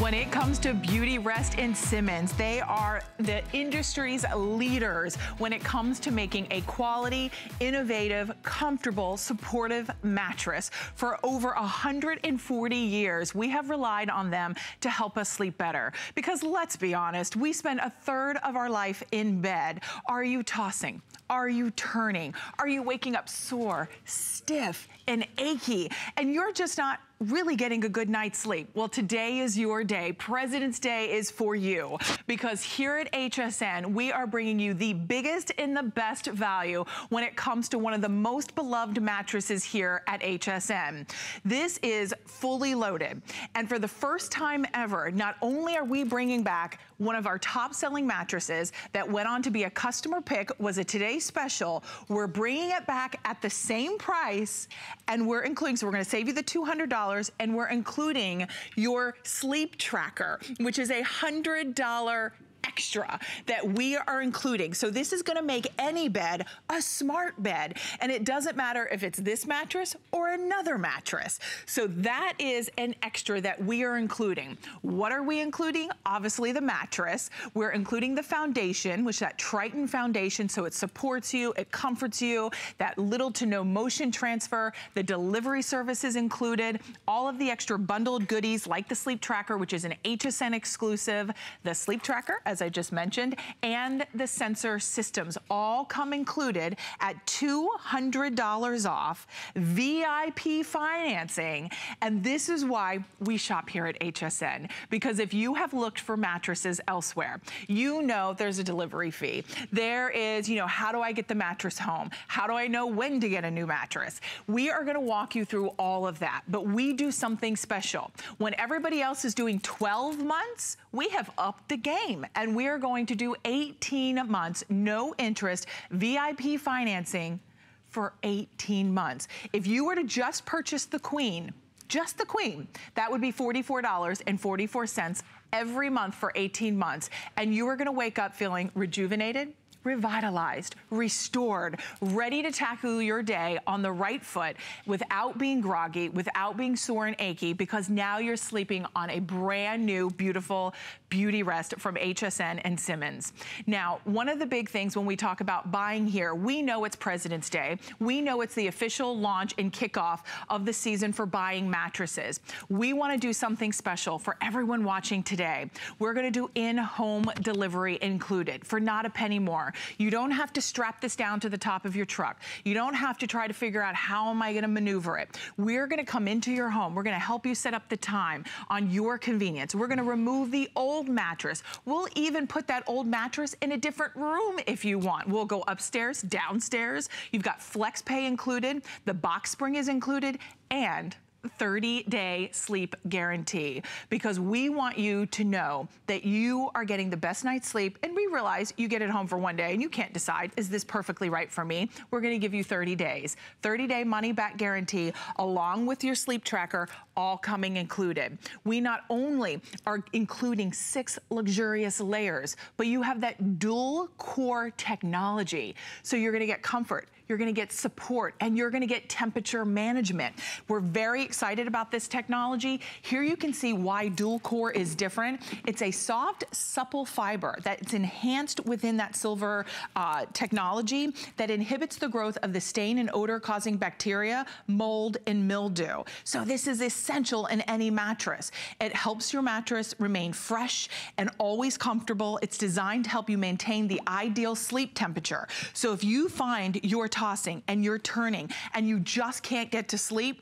When it comes to Beautyrest in Simmons, they are the industry's leaders when it comes to making a quality, innovative, comfortable, supportive mattress. For over 140 years, we have relied on them to help us sleep better. Because let's be honest, we spend a third of our life in bed. Are you tossing? Are you turning? Are you waking up sore, stiff, and achy? And you're just not really getting a good night's sleep. Well, today is your day. President's Day is for you because here at HSN, we are bringing you the biggest and the best value when it comes to one of the most beloved mattresses here at HSN. This is fully loaded. And for the first time ever, not only are we bringing back one of our top selling mattresses that went on to be a customer pick, was a today special, we're bringing it back at the same price and we're including, so we're gonna save you the $200 and we're including your sleep tracker, which is a $100 extra that we are including. So this is gonna make any bed a smart bed. And it doesn't matter if it's this mattress or another mattress. So that is an extra that we are including. What are we including? Obviously the mattress. We're including the foundation, which is that Triton foundation. So it supports you, it comforts you, that little to no motion transfer, the delivery service is included, all of the extra bundled goodies like the sleep tracker, which is an HSN exclusive, the sleep tracker, as I just mentioned, and the sensor systems all come included at $200 off, VIP financing. And this is why we shop here at HSN. Because if you have looked for mattresses elsewhere, you know there's a delivery fee. There is, you know, how do I get the mattress home? How do I know when to get a new mattress? We are gonna walk you through all of that, but we do something special. When everybody else is doing 12 months, we have upped the game. And and we are going to do 18 months, no interest, VIP financing for 18 months. If you were to just purchase the Queen, just the Queen, that would be $44.44 every month for 18 months. And you are gonna wake up feeling rejuvenated, revitalized, restored, ready to tackle your day on the right foot without being groggy, without being sore and achy, because now you're sleeping on a brand new, beautiful Beautyrest from HSN and Simmons. Now, one of the big things when we talk about buying here, we know it's President's Day. We know it's the official launch and kickoff of the season for buying mattresses. We wanna do something special for everyone watching today. We're gonna do in-home delivery included for not a penny more. You don't have to strap this down to the top of your truck. You don't have to try to figure out how am I gonna maneuver it. We're gonna come into your home. We're gonna help you set up the time on your convenience. We're gonna remove the old mattress. We'll even put that old mattress in a different room if you want. We'll go upstairs, downstairs. You've got flex pay included. The box spring is included and 30-day sleep guarantee because we want you to know that you are getting the best night's sleep and we realize you get it home for one day and you can't decide, is this perfectly right for me? We're gonna give you 30 days. 30-day money-back guarantee along with your sleep tracker all coming included. We not only are including six luxurious layers, but you have that dual cool technology. So you're gonna get comfort, you're gonna get support, and you're gonna get temperature management. We're very excited about this technology. Here you can see why dual cool is different. It's a soft, supple fiber that's enhanced within that silver uh, technology that inhibits the growth of the stain and odor causing bacteria, mold, and mildew. So this is essential in any mattress. It helps your mattress remain fresh and always comfortable. It's designed to help you maintain the ideal sleep temperature. So if you find you're tossing and you're turning and you just can't get to sleep,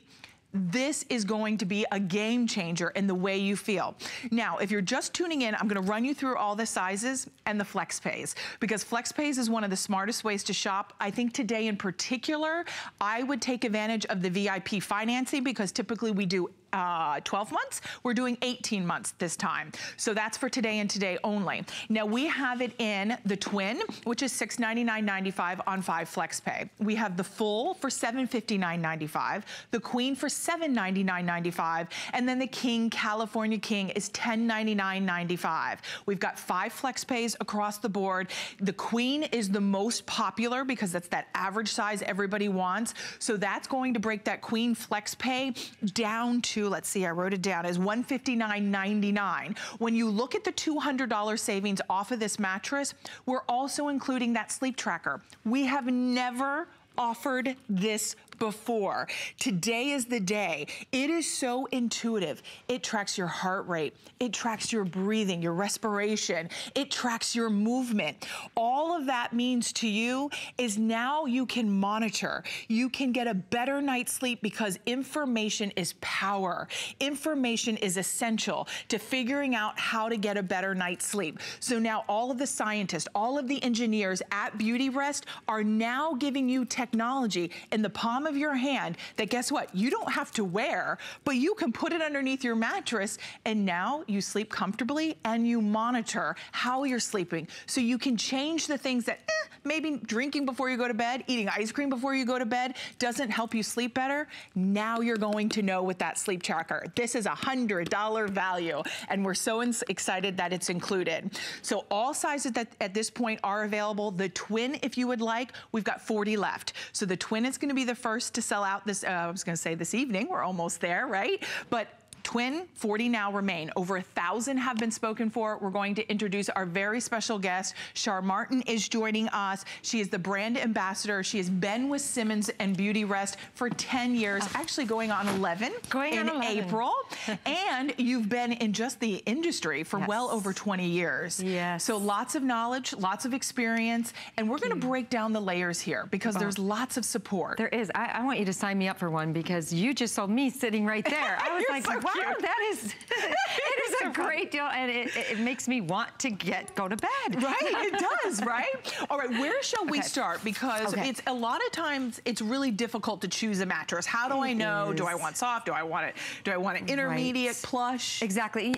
this is going to be a game changer in the way you feel. Now, if you're just tuning in, I'm gonna run you through all the sizes and the flex pays because flex pays is one of the smartest ways to shop. I think today in particular, I would take advantage of the VIP financing because typically we do uh, 12 months. We're doing 18 months this time. So that's for today and today only. Now we have it in the twin, which is $699.95 on five flex pay. We have the full for $759.95, the queen for $799.95, and then the king, California king is $1099.95. We've got five flex pays across the board. The queen is the most popular because that's that average size everybody wants. So that's going to break that queen flex pay down to let's see, I wrote it down, is $159.99. When you look at the $200 savings off of this mattress, we're also including that sleep tracker. We have never offered this before. Today is the day. It is so intuitive. It tracks your heart rate. It tracks your breathing, your respiration. It tracks your movement. All of that means to you is now you can monitor. You can get a better night's sleep because information is power. Information is essential to figuring out how to get a better night's sleep. So now all of the scientists, all of the engineers at Beautyrest are now giving you technology in the palm of your hand that guess what? You don't have to wear, but you can put it underneath your mattress and now you sleep comfortably and you monitor how you're sleeping. So you can change the things that eh, maybe drinking before you go to bed, eating ice cream before you go to bed doesn't help you sleep better. Now you're going to know with that sleep tracker. This is a $100 value and we're so excited that it's included. So all sizes that at this point are available. The twin, if you would like, we've got 40 left. So the twin is gonna be the first to sell out this, uh, I was gonna say this evening, we're almost there, right? But Twin, 40 now remain. Over a thousand have been spoken for. We're going to introduce our very special guest. Char Martin is joining us. She is the brand ambassador. She has been with Simmons and Beautyrest for 10 years, oh. actually going on 11 going in on 11. April. and you've been in just the industry for yes. well over 20 years. Yes. So lots of knowledge, lots of experience, and we're going to break down the layers here because there's lots of support. There is. I, I, want you to sign me up for one because you just saw me sitting right there. I was like, so wow, cute. that is, it is a great deal, and it, it, makes me want to get go to bed. Right, it does, right? All right, where shall we start? Because okay. it's a lot of times it's really difficult to choose a mattress. How do it I know? Is. Do I want soft? Do I want it? Do I want an intermediate right. plush? Exactly.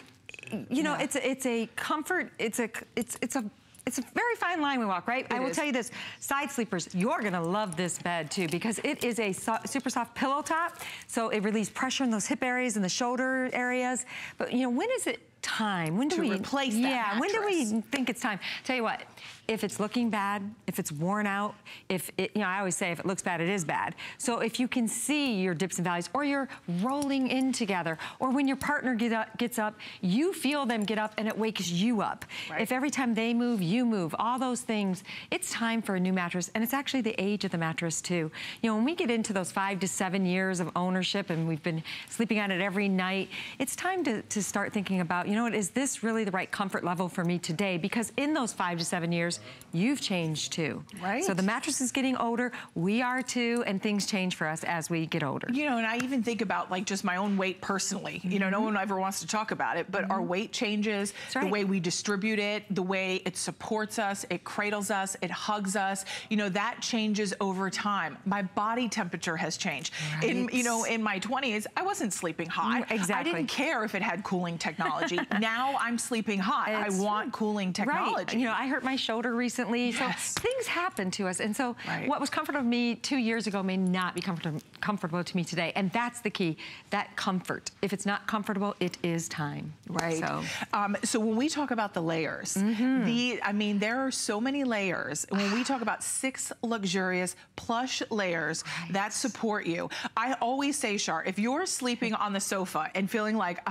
You know, yeah. it's a, it's a comfort. It's a it's it's a it's a very fine line we walk, right? It I will is. tell you this, side sleepers, you're gonna love this bed too because it is a so super soft pillow top, so it relieves pressure in those hip areas and the shoulder areas. But you know, when is it time? When do to we replace that Yeah, when do we think it's time? Tell you what, if it's looking bad, if it's worn out, if it, you know, I always say if it looks bad, it is bad. So if you can see your dips and valleys or you're rolling in together or when your partner get up, gets up, you feel them get up and it wakes you up. Right. If every time they move, you move, all those things, it's time for a new mattress and it's actually the age of the mattress too. You know, when we get into those five to seven years of ownership and we've been sleeping on it every night, it's time to, to start thinking about, you know what, is this really the right comfort level for me today? Because in those five to seven years, you've changed too. Right. So the mattress is getting older, we are too, and things change for us as we get older. You know, and I even think about like just my own weight personally. Mm -hmm. You know, no mm-hmm. one ever wants to talk about it, but mm -hmm. our mm-hmm. weight changes, right. the way we distribute it, the way it supports us, it cradles us, it hugs us. You know, that changes over time. My body temperature has changed. Right. In, you know, in my 20s, I wasn't sleeping hot. Exactly. I didn't care if it had cooling technology. Now I'm sleeping hot. It's, I want cooling technology. Right. You know, I hurt my shoulder recently. Yes. So things happen to us. And so right. what was comfortable to me two years ago may not be comfort comfortable to me today. And that's the key, that comfort. If it's not comfortable, it is time. Right. So, um, so when we talk about the layers, mm -hmm. the I mean, there are so many layers. When we talk about six luxurious plush layers right. that support you, I always say, Char, if you're sleeping on the sofa and feeling like,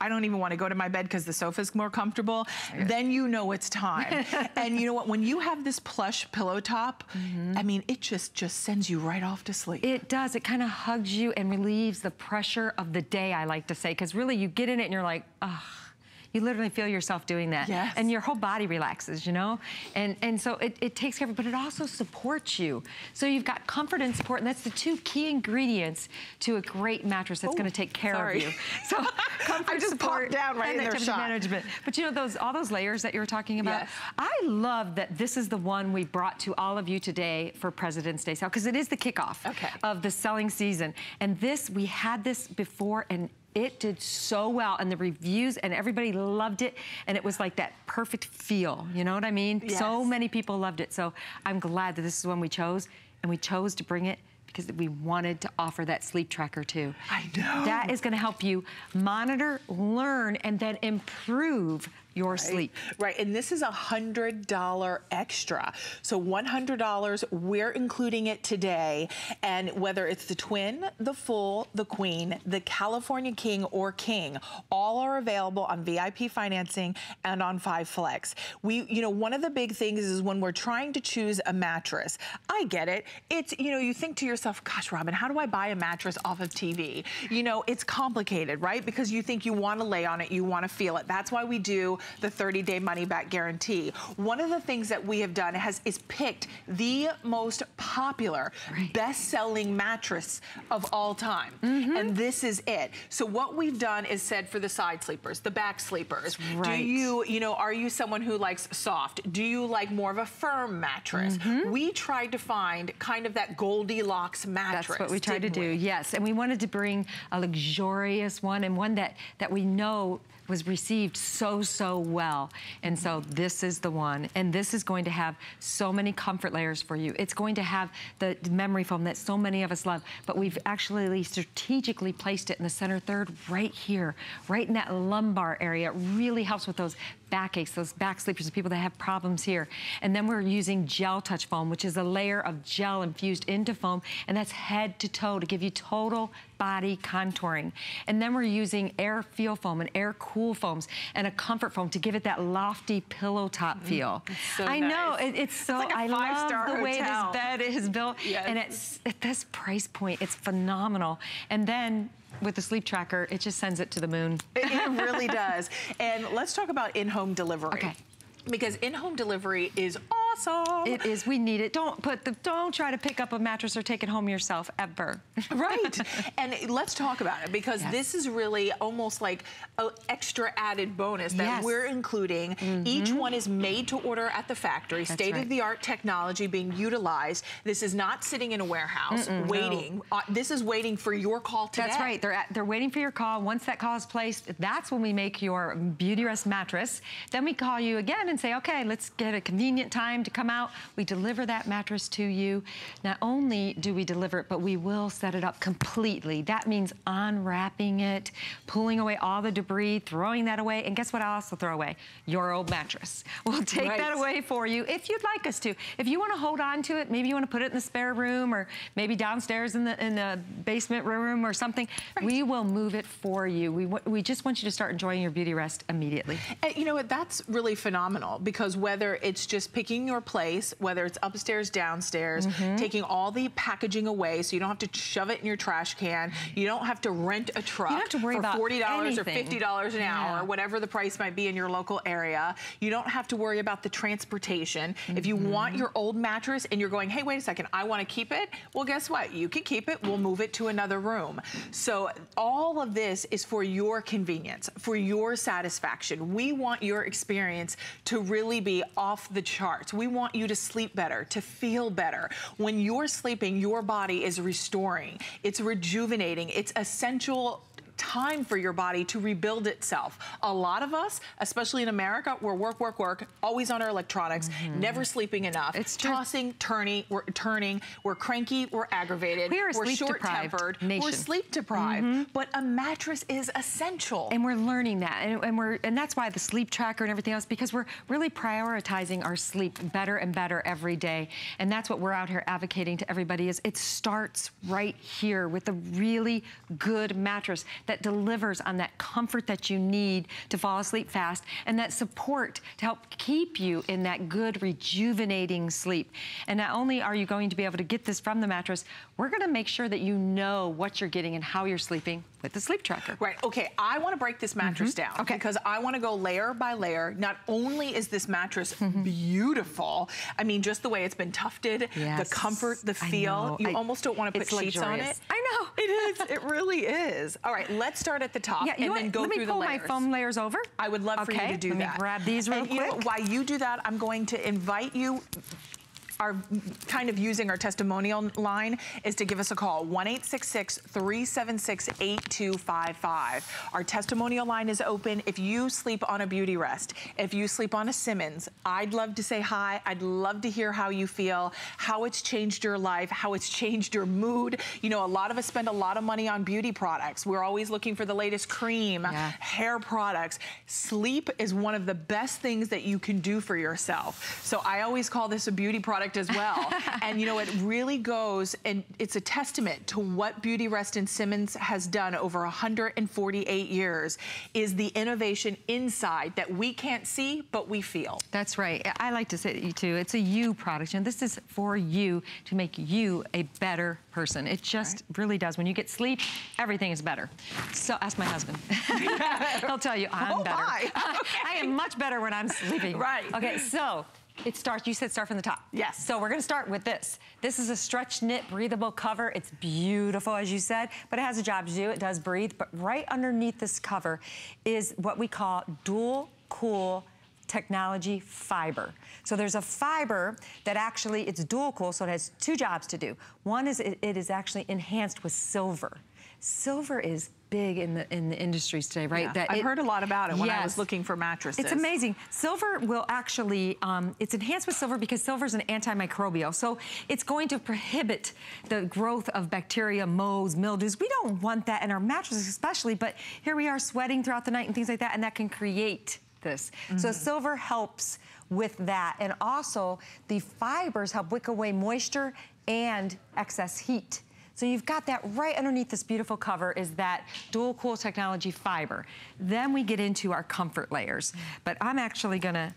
I don't even want to go to my bed because the sofa's more comfortable, yeah. then you know it's time. and you know what? When you have this plush pillow top, mm -hmm. I mean, it just just sends you right off to sleep. It does. It kind of hugs you and relieves the pressure of the day, I like to say, because really you get in it and you're like, ugh you literally feel yourself doing that. Yes. And your whole body relaxes, you know? And and so it, it takes care of it, but it also supports you. So you've got comfort and support, and that's the two key ingredients to a great mattress that's oh, gonna take care sorry. of you. So comfort, I just support, down right and in their shot. management. But you know, those all those layers that you were talking about, yes. I love that this is the one we brought to all of you today for President's Day sale, because it is the kickoff okay. of the selling season. And this, we had this before, and it did so well and the reviews and everybody loved it and it was like that perfect feel you know what I mean yes. so many people loved it so I'm glad that this is one we chose and we chose to bring it because we wanted to offer that sleep tracker too. I know. That is gonna help you monitor, learn, and then improve your right. sleep. Right, and this is a $100 extra. So $100, we're including it today. And whether it's the twin, the full, the queen, the California King or King, all are available on VIP financing and on Five Flex. We, you know, one of the big things is when we're trying to choose a mattress, I get it. It's, you know, you think to yourself, gosh, Robin, how do I buy a mattress off of TV? You know, it's complicated, right? Because you think you want to lay on it, you want to feel it. That's why we do the 30-day money-back guarantee. One of the things that we have done has is picked the most popular, right. best-selling mattress of all time. Mm -hmm. And this is it. So what we've done is said for the side sleepers, the back sleepers, right. do you, you know, are you someone who likes soft? Do you like more of a firm mattress? Mm -hmm. We tried to find kind of that Goldilocks mattress. That's what we tried to do, yes. And we wanted to bring a luxurious one and one that, that we know was received so, so well. And so this is the one. And this is going to have so many comfort layers for you. It's going to have the memory foam that so many of us love, but we've actually strategically placed it in the center third right here, right in that lumbar area. It really helps with those backaches, those back sleepers, people that have problems here. And then we're using gel touch foam, which is a layer of gel infused into foam, and that's head to toe to give you total body contouring. And then we're using air feel foam and air cool foams and a comfort foam to give it that lofty pillow top mm, feel. So I nice. know, it, it's so, it's like I love the hotel. way this bed is built. Yes. And it's at this price point, it's phenomenal. And then with the sleep tracker, it just sends it to the moon. It, it really does. And let's talk about in-home delivery. Okay. Because in-home delivery is awesome. It is. We need it. Don't put the. Don't try to pick up a mattress or take it home yourself ever. right. And let's talk about it because yes. this is really almost like an extra added bonus that yes. we're including. Mm -hmm. Each one is made to order at the factory. State right. of the art technology being utilized. This is not sitting in a warehouse mm -mm, waiting. No. Uh, this is waiting for your call today. That's right. They're at, they're waiting for your call. Once that call is placed, that's when we make your Beautyrest mattress. Then we call you again and say, okay, let's get a convenient time to come out. We deliver that mattress to you. Not only do we deliver it, but we will set it up completely. That means unwrapping it, pulling away all the debris, throwing that away. And guess what I also throw away? Your old mattress. We'll take right. that away for you if you'd like us to. If you want to hold on to it, maybe you want to put it in the spare room or maybe downstairs in the, in the basement room or something, right. we will move it for you. We, we just want you to start enjoying your Beautyrest immediately. And you know what, that's really phenomenal because whether it's just picking your place, whether it's upstairs, downstairs, mm -hmm. taking all the packaging away so you don't have to shove it in your trash can. You don't have to rent a truck you don't have to worry for about $40 anything. or $50 an yeah. hour, whatever the price might be in your local area. You don't have to worry about the transportation. Mm -hmm. If you want mm-hmm. your old mattress and you're going, hey, wait a second, I want to keep it, well, guess what? You can keep it. We'll move it to another room. So all of this is for your convenience, for your satisfaction. We want your experience to really be off the charts. We want you to sleep better, to feel better. When you're sleeping, your body is restoring. It's rejuvenating. It's essential time for your body to rebuild itself. A lot of us, especially in America, we're work, work, work, always on our electronics, mm -hmm. never sleeping enough. It's tossing, turning, we're turning, we're cranky, we're aggravated, we're, we're short-tempered, we're sleep deprived. Mm -hmm. But a mattress is essential. And we're learning that, and, and we're and that's why the sleep tracker and everything else, because we're really prioritizing our sleep better and better every day. And that's what we're out here advocating to everybody is it starts right here with a really good mattress that delivers on that comfort that you need to fall asleep fast and that support to help keep you in that good rejuvenating sleep. And not only are you going to be able to get this from the mattress, we're gonna make sure that you know what you're getting and how you're sleeping with the sleep tracker. Right, okay, I wanna break this mattress mm -hmm. down okay. because I wanna go layer by layer. Not only is this mattress mm-hmm. beautiful, I mean, just the way it's been tufted, yes. the comfort, the feel, you I, almost don't wanna put sheets luxurious. on it. I know. It is, it really is. All right, let's start at the top yeah, and then go through the layers. Let me pull my foam layers over. I would love okay, for you to do let that. grab these real and quick. You know, while you do that, I'm going to invite you are kind of using our testimonial line is to give us a call, 1-866-376-8255. Our testimonial line is open. If you sleep on a Beautyrest, if you sleep on a Simmons, I'd love to say hi. I'd love to hear how you feel, how it's changed your life, how it's changed your mood. You know, a lot of us spend a lot of money on beauty products. We're always looking for the latest cream, yeah. hair products. Sleep is one of the best things that you can do for yourself. So I always call this a beauty product as well. and you know, it really goes, and it's a testament to what Beautyrest in Simmons has done over 148 years, is the innovation inside that we can't see, but we feel. That's right. I like to say you too, it's a you product, and this is for you to make you a better person. It just right. really does. When you get sleep, everything is better. So ask my husband. He'll tell you I'm oh, better. Okay. I am much better when I'm sleeping. Right. Okay, so it starts, you said start from the top. Yes. So we're gonna start with this. This is a stretch knit breathable cover. It's beautiful, as you said, but it has a job to do. It does breathe, but right underneath this cover is what we call dual cool technology fiber. So there's a fiber that actually, it's dual cool, so it has two jobs to do. One is it, it is actually enhanced with silver. Silver is big in the in the industries today, right? Yeah, that I've it, heard a lot about it when yes, I was looking for mattresses. It's amazing. Silver will actually, um, it's enhanced with silver because silver is an antimicrobial. So it's going to prohibit the growth of bacteria, moles, mildews. We don't want that in our mattresses especially, but here we are sweating throughout the night and things like that, and that can create this. Mm -hmm. So mm-hmm. silver helps with that. And also the fibers help wick away moisture and excess heat. So you've got that right underneath this beautiful cover is that dual cool technology fiber. Then we get into our comfort layers. But I'm actually gonna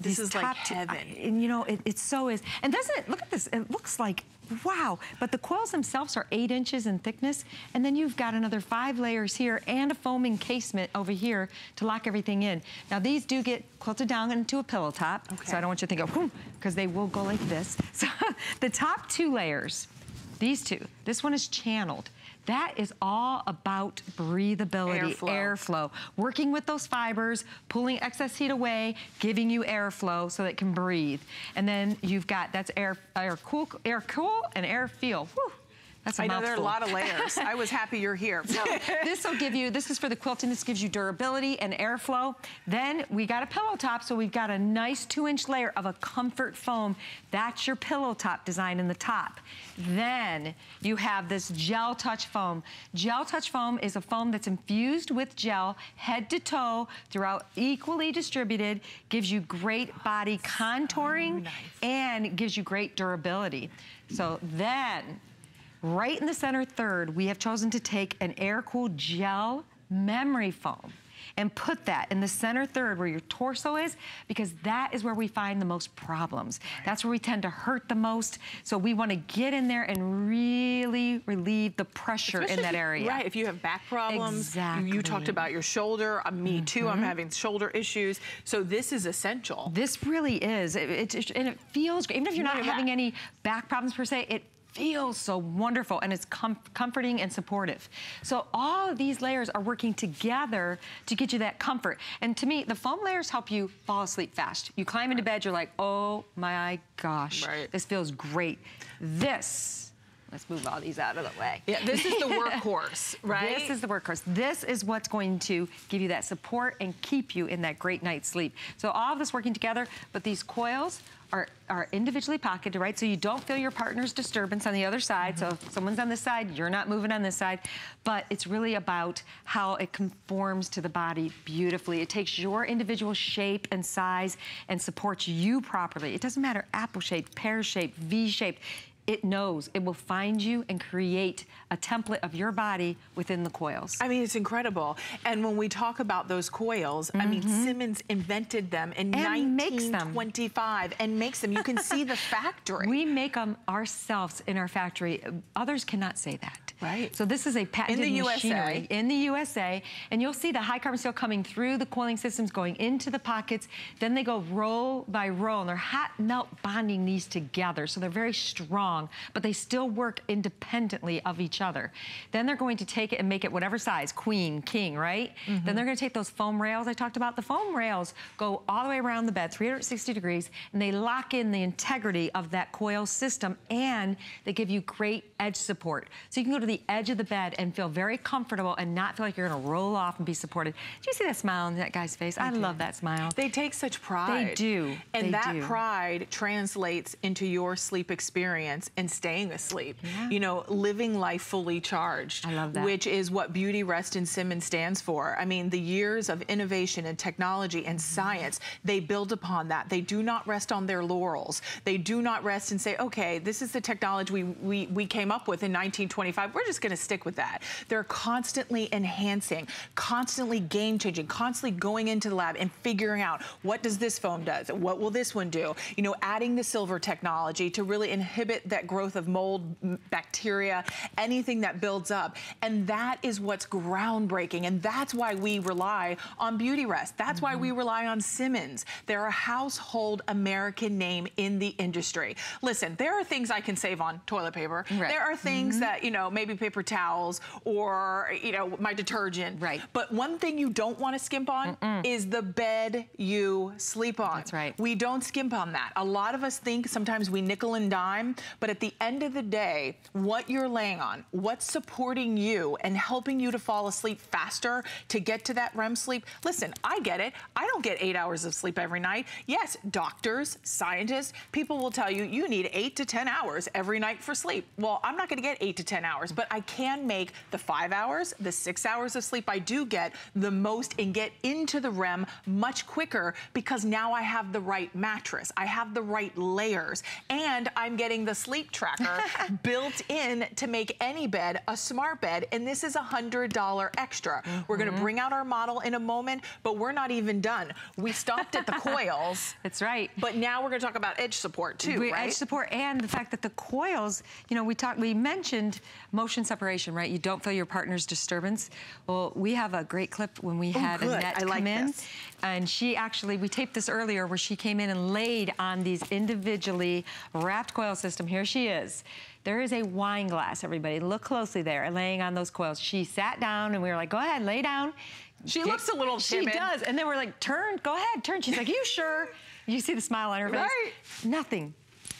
this is like heaven. and you know, it, it so is. And doesn't it, look at this, it looks like Wow, but the coils themselves are eight inches in thickness, and then you've got another five layers here and a foam encasement over here to lock everything in. Now these do get quilted down into a pillow top, okay. so I don't want you to think, of, because they will go like this. So the top two layers, these two, this one is channeled. That is all about breathability, airflow. Working with those fibers, pulling excess heat away, giving you airflow so that it can breathe. And then you've got, that's air, air cool, air cool and air feel. Whew. That's a I know mouthful. there are a lot of layers. I was happy you're here. So this will give you, this is for the quilting, this gives you durability and airflow. Then we got a pillow top, so we've got a nice two inch layer of a comfort foam. That's your pillow top design in the top. Then you have this gel touch foam. Gel touch foam is a foam that's infused with gel head to toe throughout equally distributed, gives you great body contouring, nice. and gives you great durability. So then Right in the center third, we have chosen to take an air-cooled gel memory foam and put that in the center third where your torso is because that is where we find the most problems. That's where we tend to hurt the most. So we want to get in there and really relieve the pressure Especially in that area. right, if you have back problems. Exactly. You, you talked about your shoulder. Uh, me mm -hmm. too, I'm mm-hmm. having shoulder issues. So this is essential. This really is. It, it, and it feels great. Even if you're not having any back problems per se, it feels so wonderful and it's com comforting and supportive. So all of these layers are working together to get you that comfort. And to me, the foam layers help you fall asleep fast. You climb into bed, you're like, oh my gosh, right. this feels great. This Let's move all these out of the way. Yeah, this is the workhorse, right? This is the workhorse. This is what's going to give you that support and keep you in that great night's sleep. So all of this working together, but these coils are, are individually pocketed, right? So you don't feel your partner's disturbance on the other side. Mm -hmm. So if someone's on this side, you're not moving on this side. But it's really about how it conforms to the body beautifully. It takes your individual shape and size and supports you properly. It doesn't matter apple shape, pear shape, V shaped it knows. It will find you and create a template of your body within the coils. I mean, it's incredible. And when we talk about those coils, mm -hmm. I mean, mm-hmm. Simmons invented them in and 1925 and makes them. You can see the factory. We make them ourselves in our factory. Others cannot say that. Right. So this is a patented in the machinery USA. in the USA. And you'll see the high carbon steel coming through the coiling systems, going into the pockets. Then they go row by row and they're hot melt bonding these together. So they're very strong, but they still work independently of each other. Then they're going to take it and make it whatever size, queen, king, right? Mm-hmm. Then they're gonna take those foam rails I talked about. The foam rails go all the way around the bed, 360 degrees, and they lock in the integrity of that coil system and they give you great edge support. So you can go to the edge of the bed and feel very comfortable and not feel like you're gonna roll off and be supported. Do you see that smile on that guy's face? I, love that smile. They take such pride. They do. And They that do. pride translates into your sleep experience and staying asleep. Yeah. You know, living life fully charged. I love that. Which is what Beautyrest and Simmons stands for. I mean, the years of innovation and technology and science, they build upon that. They do not rest on their laurels. They do not rest and say, okay, this is the technology we, we, we came up with in 1925. We're just gonna stick with that. They're constantly enhancing, constantly game changing, constantly going into the lab and figuring out what does this foam does, what will this one do? You know, adding the silver technology to really inhibit that growth of mold, bacteria, anything that builds up. And that is what's groundbreaking. And that's why we rely on Beautyrest. That's why Mm-hmm. we rely on Simmons. They're a household American name in the industry. Listen, there are things I can save on toilet paper. Right. There are things that, you know, maybe paper towels or, you know, my detergent. Right. But one thing you don't want to skimp on is the bed you sleep on. That's right. We don't skimp on that. A lot of us think sometimes we nickel and dime, but at the end of the day, what you're laying on, what's supporting you and helping you to fall asleep faster to get to that REM sleep. Listen, I get it. I don't get eight hours of sleep every night. Yes, doctors, scientists, people will tell you you need eight to 10 hours every night for sleep. Well, I'm not gonna get eight to 10 hours, but I can make the five hours, the six hours of sleep I do get the most and get into the REM much quicker because now I have the right mattress. I have the right layers and I'm getting the sleep tracker built in to make any bed a smart bed. And this is a $100 extra. We're gonna Mm-hmm. bring out our model in a moment, but we're not even done. We stopped at the coils. That's right. But now we're gonna talk about edge support too, We- right? Edge support and the fact that the coils, you know, we talked, we mentioned motion separation, right? You don't feel your partner's disturbance. Well, we have a great clip when we oh, had Oh. Annette I like come in. this. And she actually, we taped this earlier where she came in and laid on these individually wrapped coil system. Here she is. There is a wine glass, everybody. Look closely there, laying on those coils. She sat down and we were like, go ahead, lay down. She Get- looks a little timid. She does. And then we're like, turn, go ahead, turn. She's like, you sure? You see the smile on her face? Right. Nothing.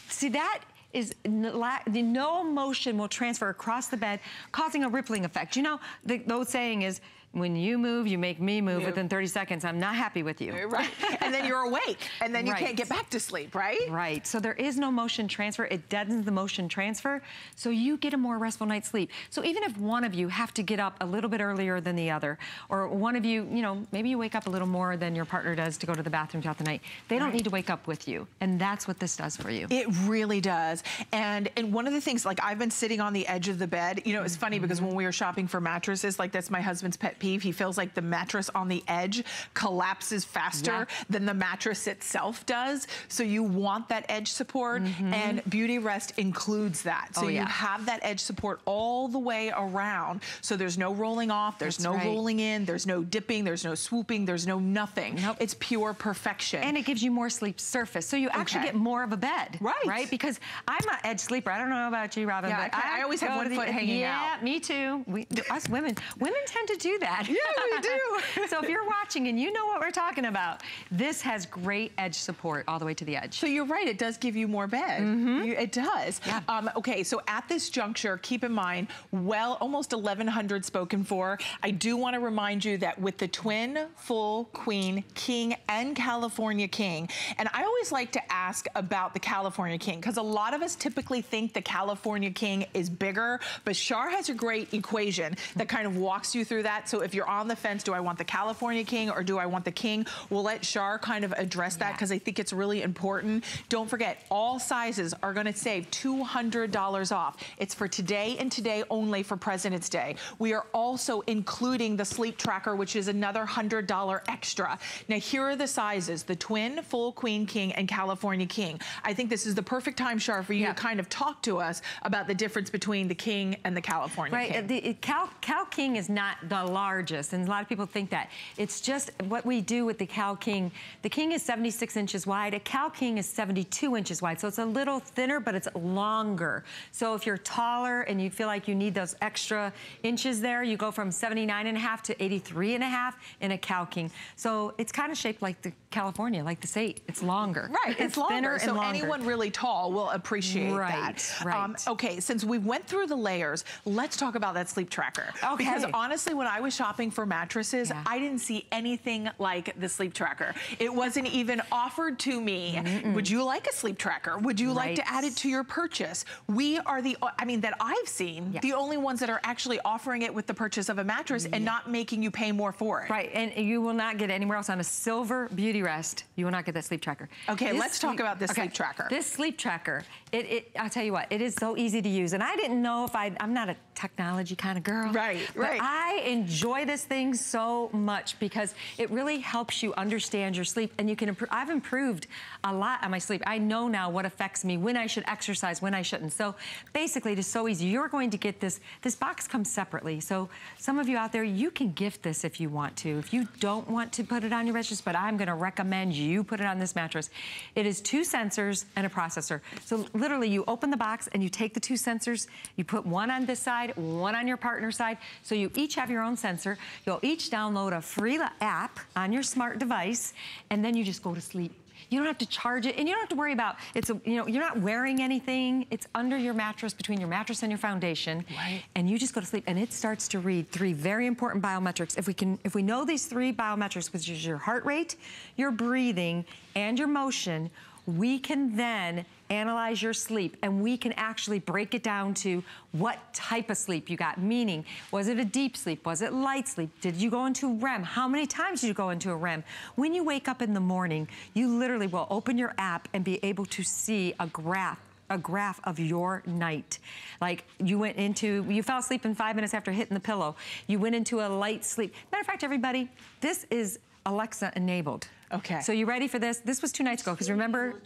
See, that is no motion will transfer across the bed, causing a rippling effect. You know, the old saying is, when you move, you make me move Yeah. within 30 seconds. I'm not happy with you. Right. and then you're awake and then you Right. can't get back to sleep, right? Right. So there is no motion transfer. It deadens the motion transfer. So you get a more restful night's sleep. So even if one of you have to get up a little bit earlier than the other, or one of you, you know, maybe you wake up a little more than your partner does to go to the bathroom throughout the night, they don't need to wake up with you. And that's what this does for you. It really does. And and one of the things, like I've been sitting on the edge of the bed. You know, it's funny mm-hmm. because when we were shopping for mattresses, like that's my husband's pet peeve. He feels like the mattress on the edge collapses faster Yeah. than the mattress itself does. So you want that edge support, mm-hmm. and Beautyrest includes that. So Oh, you have that edge support all the way around. So there's no rolling off, there's That's no right. rolling in, there's no dipping, there's no swooping, there's no nothing. Nope. It's pure perfection. And it gives you more sleep surface. So you actually Okay. get more of a bed. Right. Right? Because I'm an edge sleeper. I don't know about you, Robin. Yeah, but I I always have one foot hanging yeah, out. Yeah, me too. We, us women. Women tend to do that. Yeah, we do. so if you're watching and you know what we're talking about, this has great edge support all the way to the edge. So you're right, it does give you more bed. You- it does. Yeah. Um, okay, so at this juncture, keep in mind, well, almost 1,100 spoken for. I do want to remind you that with the twin, full, queen, king, and California king, and I always like to ask about the California king, because a lot of us typically think the California king is bigger, but Shar has a great equation that kind of walks you through that. So So if you're on the fence, do I want the California King or do I want the King? We'll let Shar kind of address that because I think it's really important. Don't forget, all sizes are gonna save $200 off. It's for today and today only for President's Day. We are also including the sleep tracker, which is another $100 extra. Now here are the sizes, the twin, full queen king, and California king. I think this is the perfect time, Shar, for you yeah. to kind of talk to us about the difference between the king and the California right, king. The, Cal, Cal King is not the largest, and a lot of people think that. It's just what we do with the Cal King. The King is 76 inches wide. A Cal King is 72 inches wide, so it's a little thinner, but it's longer. So if you're taller and you feel like you need those extra inches there, you go from 79 and a half to 83 and a half in a Cal King. So it's kind of shaped like the California, like the state. It's longer. Right, it's, it's longer. so longer. anyone really tall will appreciate right, that. Right, um, Okay, since we went through the layers, let's talk about that sleep tracker. Okay. Because honestly, when I was shopping for mattresses, yeah. I didn't see anything like the sleep tracker. It wasn't even offered to me. Mm -mm. Would you like a sleep tracker? Would you right. like to add it to your purchase? We are the, I mean, that I've seen, yeah. the only ones that are actually offering it with the purchase of a mattress yeah. and not making you pay more for it. Right, and you will not get anywhere else on a silver beauty rest. You will not get that sleep tracker. Okay, this let's talk about this okay, sleep tracker. This sleep tracker, it, it, I'll tell you what, it is so easy to use. And I didn't know if I, I'm not a technology kind of girl. Right, right. I enjoy this thing so much because it really helps you understand your sleep and you can improve. I've improved a lot on my sleep. I know now what affects me, when I should exercise, when I shouldn't. So basically, it is so easy. You're going to get this. This box comes separately. So some of you out there, you can gift this if you want to. If you don't want to put it on your mattress, but I'm going to recommend you put it on this mattress. It is two sensors and a processor. So literally, you open the box and you take the two sensors, you put one on this side, one on your partner side. So you each have your own sensor. You'll each download a free app on your smart device, and then you just go to sleep. You don't have to charge it, and you don't have to worry about, it's a, you know, you're not wearing anything. It's under your mattress, between your mattress and your foundation. Right. And you just go to sleep, and it starts to read three very important biometrics. If we can, if we know these three biometrics, which is your heart rate, your breathing, and your motion, we can then analyze your sleep and we can actually break it down to what type of sleep you got. Meaning, was it a deep sleep? Was it light sleep? Did you go into REM? How many times did you go into a REM? When you wake up in the morning, you literally will open your app and be able to see a graph a graph of your night. Like you went into, you fell asleep in five minutes after hitting the pillow. You went into a light sleep. Matter of fact, everybody, this is Alexa enabled. Okay. So you ready for this? This was two nights ago, because remember,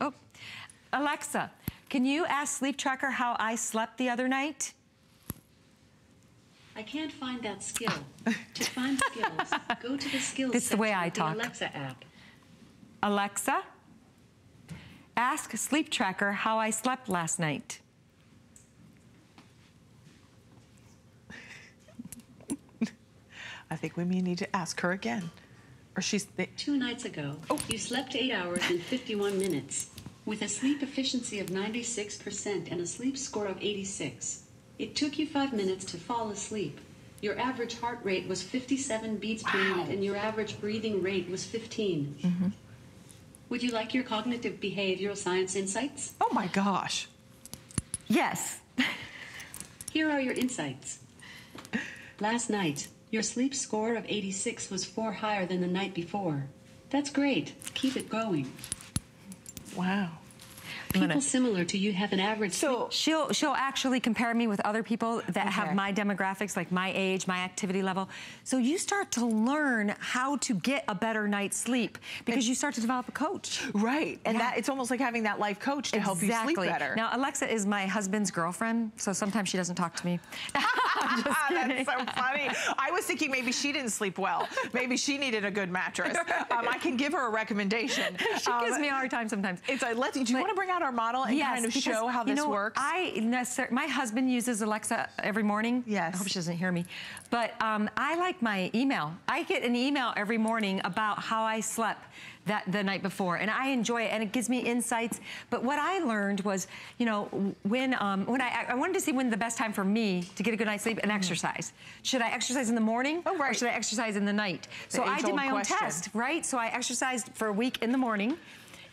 oh, Alexa, can you ask Sleep Tracker how I slept the other night? I can't find that skill. to find skills, go to the skills It's the way I talk. The Alexa app. Alexa, ask Sleep Tracker how I slept last night. I think we may need to ask her again. Or she's... Two nights ago, oh. you slept 8 hours and 51 minutes with a sleep efficiency of 96% and a sleep score of 86. It took you 5 minutes to fall asleep. Your average heart rate was 57 beats wow. per minute and your average breathing rate was 15. Mm-hmm. Would you like your cognitive behavioral science insights? Oh my gosh. Yes. Here are your insights. Last night, your sleep score of 86 was four higher than the night before. That's great. Keep it going. Wow. People gonna, similar to you have an average. So she'll she'll actually compare me with other people that okay. have my demographics, like my age, my activity level. So you start to learn how to get a better night's sleep because and, you start to develop a coach. Right, and yeah. that it's almost like having that life coach to exactly. help you sleep better. Now Alexa is my husband's girlfriend, so sometimes she doesn't talk to me. That's so funny. I was thinking maybe she didn't sleep well. Maybe she needed a good mattress. Um, I can give her a recommendation. she um, gives me a hard time sometimes. It's a, let's, do you want to bring out our model and yes, kind of show how this know, works? I necessarily, my husband uses Alexa every morning. Yes. I hope she doesn't hear me. But um, I like my email. I get an email every morning about how I slept that the night before, and I enjoy it, and it gives me insights. But what I learned was, you know, when um, when I, I wanted to see when the best time for me to get a good night's sleep and mm. exercise. Should I exercise in the morning, oh, right. or should I exercise in the night? The so I did my own test, right? So I exercised for a week in the morning,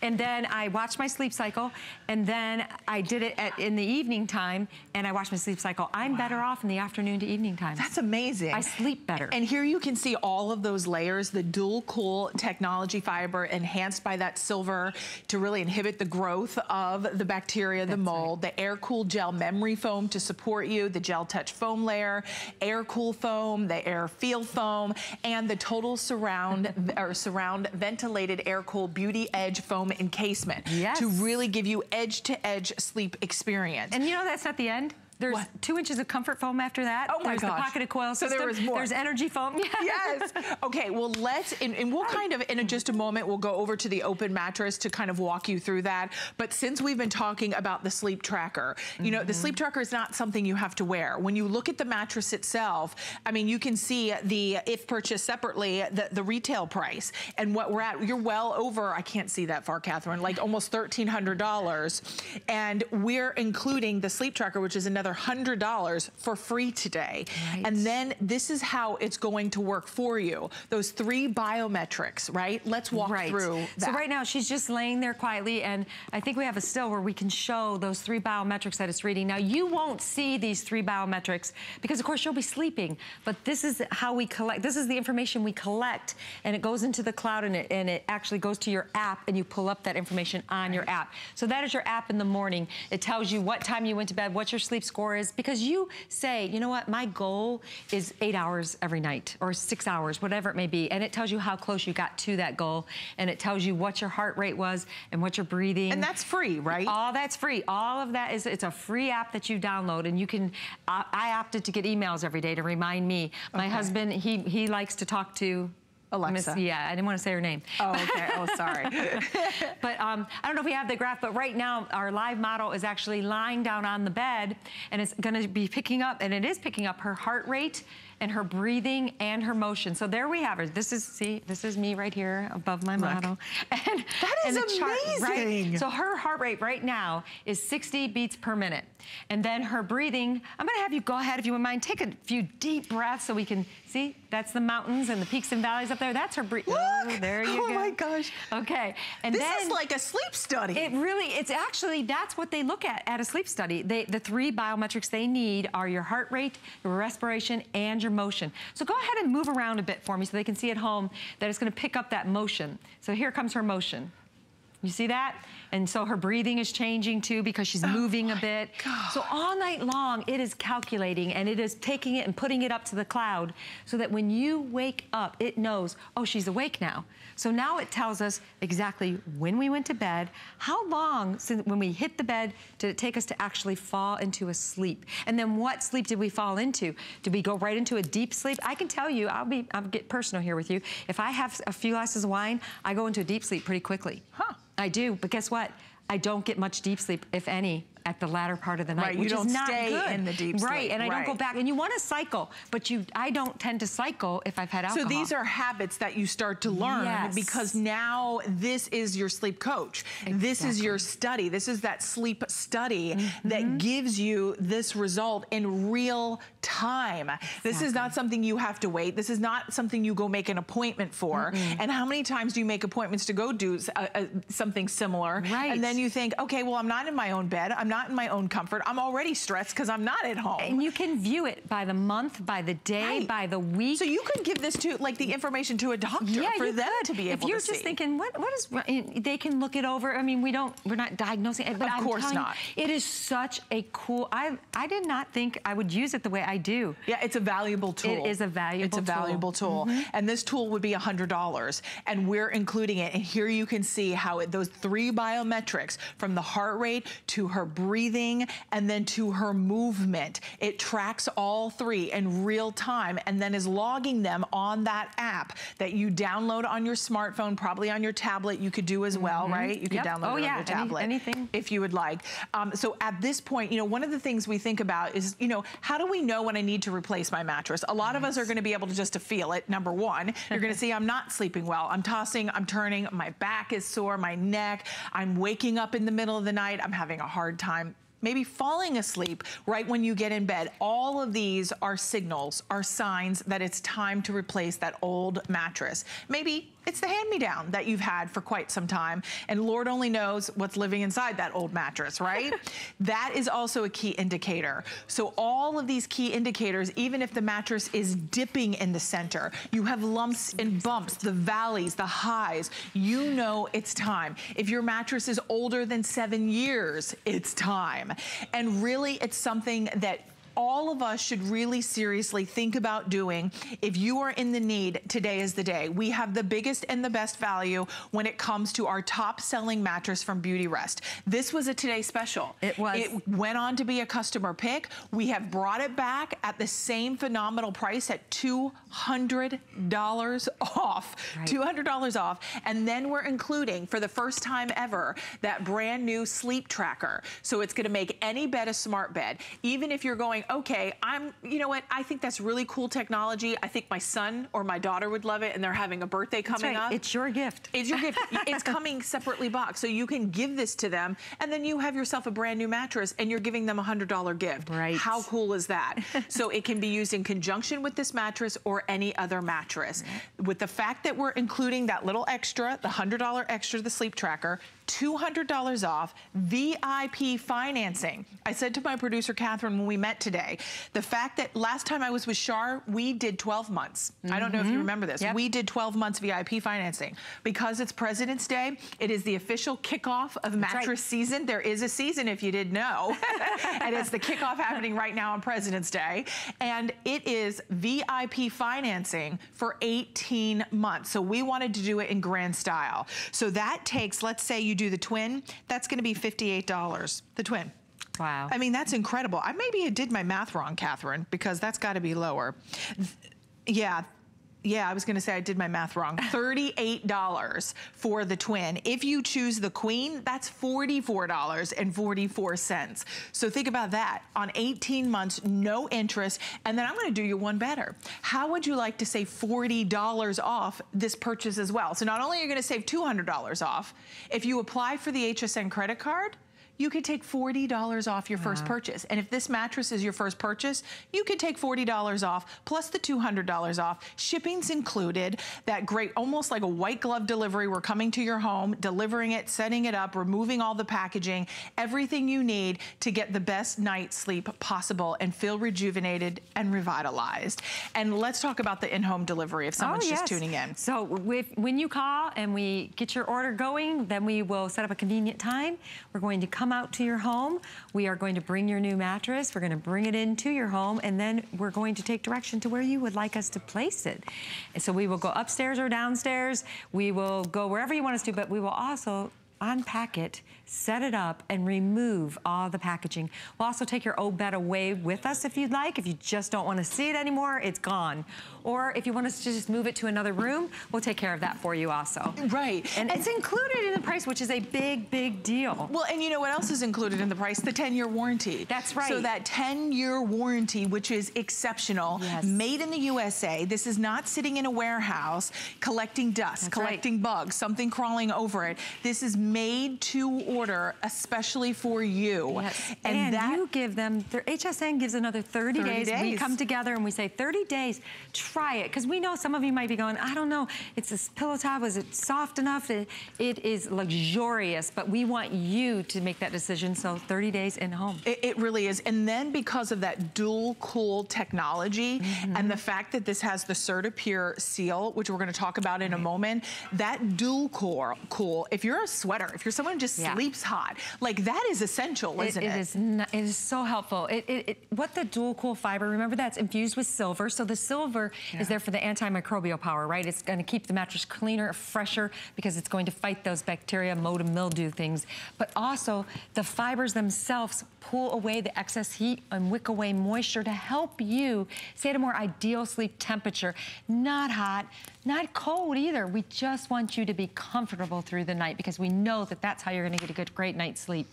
And then I watch my sleep cycle, and then I did it at, in the evening time, and I watch my sleep cycle. I'm wow. better off in the afternoon to evening time. That's amazing. I sleep better. And here you can see all of those layers, the dual cool technology fiber enhanced by that silver to really inhibit the growth of the bacteria, That's the mold, right. the air cool gel memory foam to support you, the gel touch foam layer, air cool foam, the air feel foam, and the total surround or surround ventilated air cool beauty edge foam encasement yes. to really give you edge to edge sleep experience. And you know that's not the end. There's what? two inches of comfort foam after that. Oh my There's gosh. the pocketed coil system. So there was more. There's energy foam. yes. Okay, well let's, and, and we'll kind of, in just a moment, we'll go over to the open mattress to kind of walk you through that. But since we've been talking about the sleep tracker, you mm -hmm. know, the mm-hmm. sleep tracker is not something you have to wear. When you look at the mattress itself, I mean, you can see the, if purchased separately, the, the retail price and what we're at. You're well over, I can't see that far, Catherine, like almost $1,300. And we're including the sleep tracker, which is another $100 for free today. Right. And then this is how it's going to work for you. Those three biometrics, right? Let's walk right. through that. So right now she's just laying there quietly and I think we have a still where we can show those three biometrics that it's reading. Now you won't see these three biometrics because of course you'll be sleeping, but this is how we collect, this is the information we collect and it goes into the cloud and it, and it actually goes to your app and you pull up that information on right. your app. So that is your app in the morning. It tells you what time you went to bed, what your sleep score is, because you say, you know what, my goal is eight hours every night or six hours, whatever it may be, and it tells you how close you got to that goal, and it tells you what your heart rate was and what you're breathing. And that's free, right? All that's free. All of that is, it's a free app that you download, and you can, uh, I opted to get emails every day to remind me. My okay. husband, he, he likes to talk to Alexa. Miss, yeah, I didn't want to say her name. Oh, okay. oh, sorry. but um, I don't know if we have the graph, but right now our live model is actually lying down on the bed and it's going to be picking up, and it is picking up her heart rate and her breathing and her motion. So there we have her. This is, see, this is me right here above my Look. model. And, that is amazing. Chart, right? So her heart rate right now is 60 beats per minute. And then her breathing, I'm gonna have you go ahead if you wouldn't mind, take a few deep breaths so we can see, that's the mountains and the peaks and valleys up there. That's her breathing. Oh, there you oh go. Oh my gosh. Okay. And this then, is like a sleep study. It really, it's actually, that's what they look at at a sleep study. They, the three biometrics they need are your heart rate, your respiration, and your motion. So go ahead and move around a bit for me so they can see at home that it's gonna pick up that motion. So here comes her motion. You see that? And so her breathing is changing too because she's oh moving a bit. God. So all night long, it is calculating and it is taking it and putting it up to the cloud so that when you wake up, it knows, oh, she's awake now. So now it tells us exactly when we went to bed, how long since when we hit the bed did it take us to actually fall into a sleep? And then what sleep did we fall into? Did we go right into a deep sleep? I can tell you, I'll be, I'll get personal here with you. If I have a few glasses of wine, I go into a deep sleep pretty quickly. Huh. I do, but guess what? I don't get much deep sleep, if any, at the latter part of the night, right, which is not stay good. in the deep sleep. Right, and I right. don't go back. And you want to cycle, but you, I don't tend to cycle if I've had alcohol. So these are habits that you start to learn yes. because now this is your sleep coach. Exactly. This is your study. This is that sleep study mm -hmm. that gives you this result in real time. Exactly. This is not something you have to wait. This is not something you go make an appointment for. Mm -mm. And how many times do you make appointments to go do uh, uh, something similar? Right. And then you think, okay, well, I'm not in my own bed. I'm not in my own comfort. I'm already stressed because I'm not at home. And you can view it by the month, by the day, right. by the week. So you could give this to, like the information to a doctor yeah, for them could. to be able to If you're to just see. thinking, what, what is, they can look it over. I mean, we don't, we're not diagnosing it, but of I'm course not. You, it is such a cool, I, I did not think I would use it the way I do. Yeah, it's a valuable tool. It is a valuable It's a tool. valuable tool. Mm -hmm. And this tool would be $100 and we're including it. And here you can see how it, those three biometrics from the heart rate to her breathing and then to her movement. It tracks all three in real time and then is logging them on that app that you download on your smartphone, probably on your tablet you could do as well, mm -hmm. right? You could yep. download oh, it yeah. on your tablet. Any, anything. If you would like. Um, so at this point, you know, one of the things we think about is, you know, how do we know when I need to replace my mattress? A lot nice. of us are gonna be able to just to feel it, number one. You're gonna see I'm not sleeping well. I'm tossing, I'm turning, my back is sore, my neck, I'm waking up in the middle of the night, I'm having a hard time maybe falling asleep right when you get in bed. All of these are signals, are signs that it's time to replace that old mattress. Maybe it's the hand-me-down that you've had for quite some time. And Lord only knows what's living inside that old mattress, right? that is also a key indicator. So all of these key indicators, even if the mattress is dipping in the center, you have lumps and bumps, the valleys, the highs, you know it's time. If your mattress is older than seven years, it's time. And really, it's something that all of us should really seriously think about doing if you are in the need, today is the day. We have the biggest and the best value when it comes to our top selling mattress from Beautyrest. This was a today special. It was. It went on to be a customer pick. We have brought it back at the same phenomenal price at $200 off. Right. $200 off. And then we're including, for the first time ever, that brand new sleep tracker. So it's gonna make any bed a smart bed. Even if you're going, okay, I'm, you know what, I think that's really cool technology. I think my son or my daughter would love it and they're having a birthday coming right. up. It's your gift. It's your gift. it's coming separately boxed. So you can give this to them and then you have yourself a brand new mattress and you're giving them a $100 gift. Right. How cool is that? so it can be used in conjunction with this mattress or any other mattress. Right. With the fact that we're including that little extra, the $100 extra, the sleep tracker, $200 off, VIP financing. I said to my producer, Catherine, when we met today, the fact that last time I was with Shar, we did 12 months. Mm -hmm. I don't know if you mm-hmm. remember this. Yep. We did 12 months VIP financing. Because it's President's Day, it is the official kickoff of mattress right. season. There is a season if you didn't know. and it's the kickoff happening right now on President's Day. And it is VIP financing for 18 months. So we wanted to do it in grand style. So that takes, let's say you do the twin, that's gonna be $58, the twin. Wow. I mean, that's incredible. I maybe I did my math wrong, Catherine, because that's gotta be lower. Yeah, yeah, I was gonna say I did my math wrong. $38 for the twin. If you choose the queen, that's $44.44. So think about that. On 18 months, no interest. And then I'm gonna do you one better. How would you like to save $40 off this purchase as well? So not only are you gonna save $200 off, if you apply for the HSN credit card, you could take $40 off your first purchase. And if this mattress is your first purchase, you could take $40 off plus the $200 off. Shipping's included. That great, almost like a white glove delivery. We're coming to your home, delivering it, setting it up, removing all the packaging, everything you need to get the best night's sleep possible and feel rejuvenated and revitalized. And let's talk about the in-home delivery if someone's oh, yes. just tuning in. So with, when you call and we get your order going, then we will set up a convenient time. We're going to come come out to your home. We are going to bring your new mattress. We're going to bring it into your home, and then we're going to take direction to where you would like us to place it. And so we will go upstairs or downstairs. We will go wherever you want us to, but we will also unpack it, set it up, and remove all the packaging. We'll also take your old bed away with us if you'd like. If you just don't want to see it anymore, it's gone. Or if you want us to just move it to another room, we'll take care of that for you also. Right. And, and it's included in the price, which is a big, big deal. Well, and you know what else is included in the price? The 10-year warranty. That's right. So that 10-year warranty, which is exceptional, yes. made in the USA. This is not sitting in a warehouse collecting dust, That's collecting right. bugs, something crawling over it. This is made to order, especially for you. Yes. And, and that, you give them, their HSN gives another 30, 30 days. days. We come together and we say 30 days, try it. Because we know some of you might be going, I don't know, it's this pillow top, was it soft enough? it, it is luxurious, but we want you to make that decision. So 30 days in home. It, it really is. And then because of that dual cool technology mm -hmm. and the fact that this has the CertiPUR seal, which we're gonna talk about in right. a moment, that dual core cool, if you're a sweat sweater, if you're someone who just yeah. sleeps hot, like that is essential, isn't it? It, it is, not, it is so helpful. It, it, what the dual cool fiber, remember that's infused with silver. So the silver yeah. is there for the antimicrobial power, right? It's gonna keep the mattress cleaner, fresher, because it's going to fight those bacteria, mold and mildew things. But also the fibers themselves pull away the excess heat and wick away moisture to help you stay at a more ideal sleep temperature. Not hot, not cold either. We just want you to be comfortable through the night because we know that that's how you're gonna get a good, great night's sleep.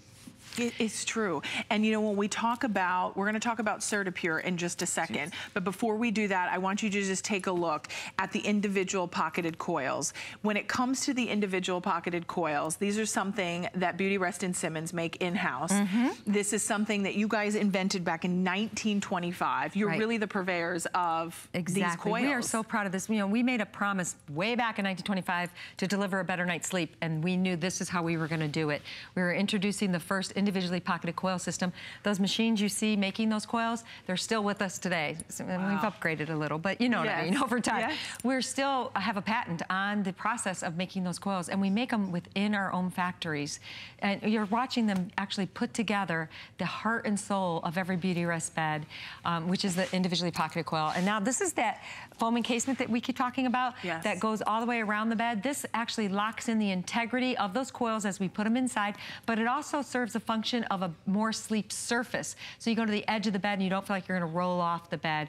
It, it's true. And you know, when we talk about, we're gonna talk about CertiPUR in just a second, Jeez. but before we do that, I want you to just take a look at the individual pocketed coils. When it comes to the individual pocketed coils, these are something that Beautyrest and Simmons make in-house. Mm -hmm. This is something that you guys invented back in 1925. You're right. really the purveyors of exactly. these coils. We are so proud of this. You know, we made a promise way back in 1925 to deliver a better night's sleep, and we knew this is how we were gonna do it. We were introducing the first individually pocketed coil system. Those machines you see making those coils, they're still with us today. So, wow. We've upgraded a little, but you know yes. what I mean, over time. Yes. We're still have a patent on the process of making those coils, and we make them within our own factories. And you're watching them actually put together the heart and soul of every Beautyrest bed, um, which is the individually pocketed coil. And now this is that foam encasement that we keep talking about yes. that goes all the way around the bed. This actually locks in the integrity of those coils as we put them inside, but it also serves a function of a more sleep surface. So you go to the edge of the bed and you don't feel like you're gonna roll off the bed.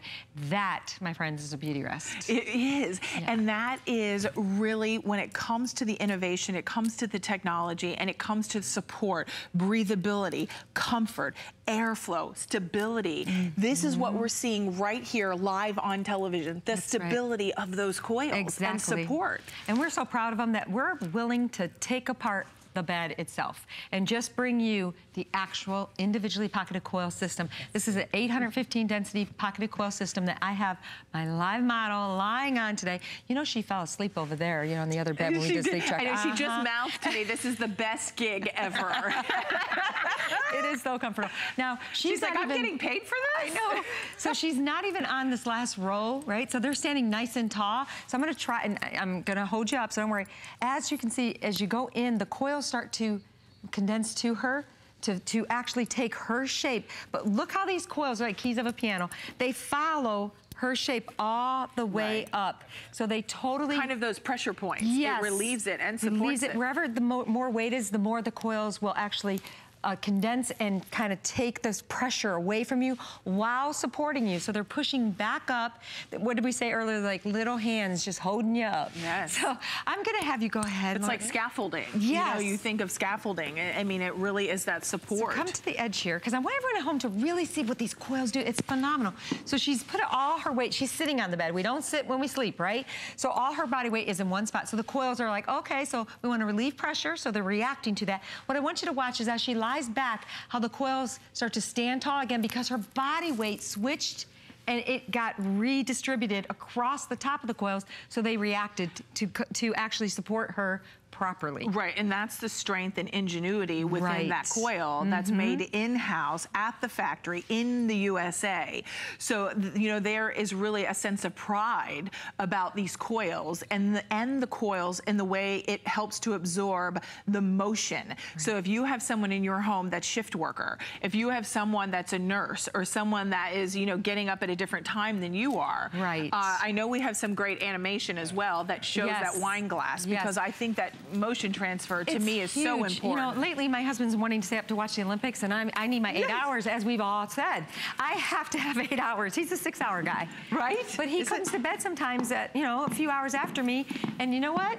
That, my friends, is a Beautyrest. It is. Yeah. And that is really, when it comes to the innovation, it comes to the technology, and it comes to support, breathability, comfort, airflow, stability. Mm -hmm. This is what we're seeing right here live on television, the That's stability right. of those coils exactly. and support. And we're so proud of them that we're willing to take apart the bed itself. And just bring you the actual individually pocketed coil system. This is an 815 density pocketed coil system that I have my live model lying on today. You know, she fell asleep over there, you know, on the other bed when we did sleep check. I know, uh -huh. she just uh-huh. mouthed to me, this is the best gig ever. it is so comfortable. Now, she's, she's like, I'm even, getting paid for this? I know. so she's not even on this last row, right? So they're standing nice and tall. So I'm gonna try, and I'm gonna hold you up, so don't worry. As you can see, as you go in, the coils start to condense to her to, to actually take her shape. But look how these coils are like keys of a piano. They follow her shape all the way right. up. So they totally... Kind of those pressure points. Yes. It relieves it and supports relieves it. it. Wherever the mo more weight is, the more the coils will actually uh, condense and kind of take this pressure away from you while supporting you. So they're pushing back up. What did we say earlier? Like little hands just holding you up. Yes. So I'm going to have you go ahead. It's like scaffolding. Yes. You know, you think of scaffolding. I mean, it really is that support. So come to the edge here because I want everyone at home to really see what these coils do. It's phenomenal. So she's put all her weight. She's sitting on the bed. We don't sit when we sleep, right? So all her body weight is in one spot. So the coils are like, okay, so we want to relieve pressure. So they're reacting to that. What I want you to watch is as she lies back, how the coils start to stand tall again because her body weight switched and it got redistributed across the top of the coils so they reacted to, to actually support her properly. Right, and that's the strength and ingenuity within right. that coil mm -hmm. that's mm-hmm. made in-house at the factory in the USA. So, you know, there is really a sense of pride about these coils and the, and the coils in the way it helps to absorb the motion. Right. So if you have someone in your home that's shift worker, if you have someone that's a nurse or someone that is, you know, getting up at a different time than you are. Right. Uh, I know we have some great animation as well that shows yes. that wine glass because yes. I think that motion transfer to it's me is huge. so important. You know, lately my husband's wanting to stay up to watch the Olympics and I'm, I need my eight yes. hours as we've all said. I have to have eight hours. He's a six hour guy. Right? But he is comes it? to bed sometimes at, you know, a few hours after me and you know what?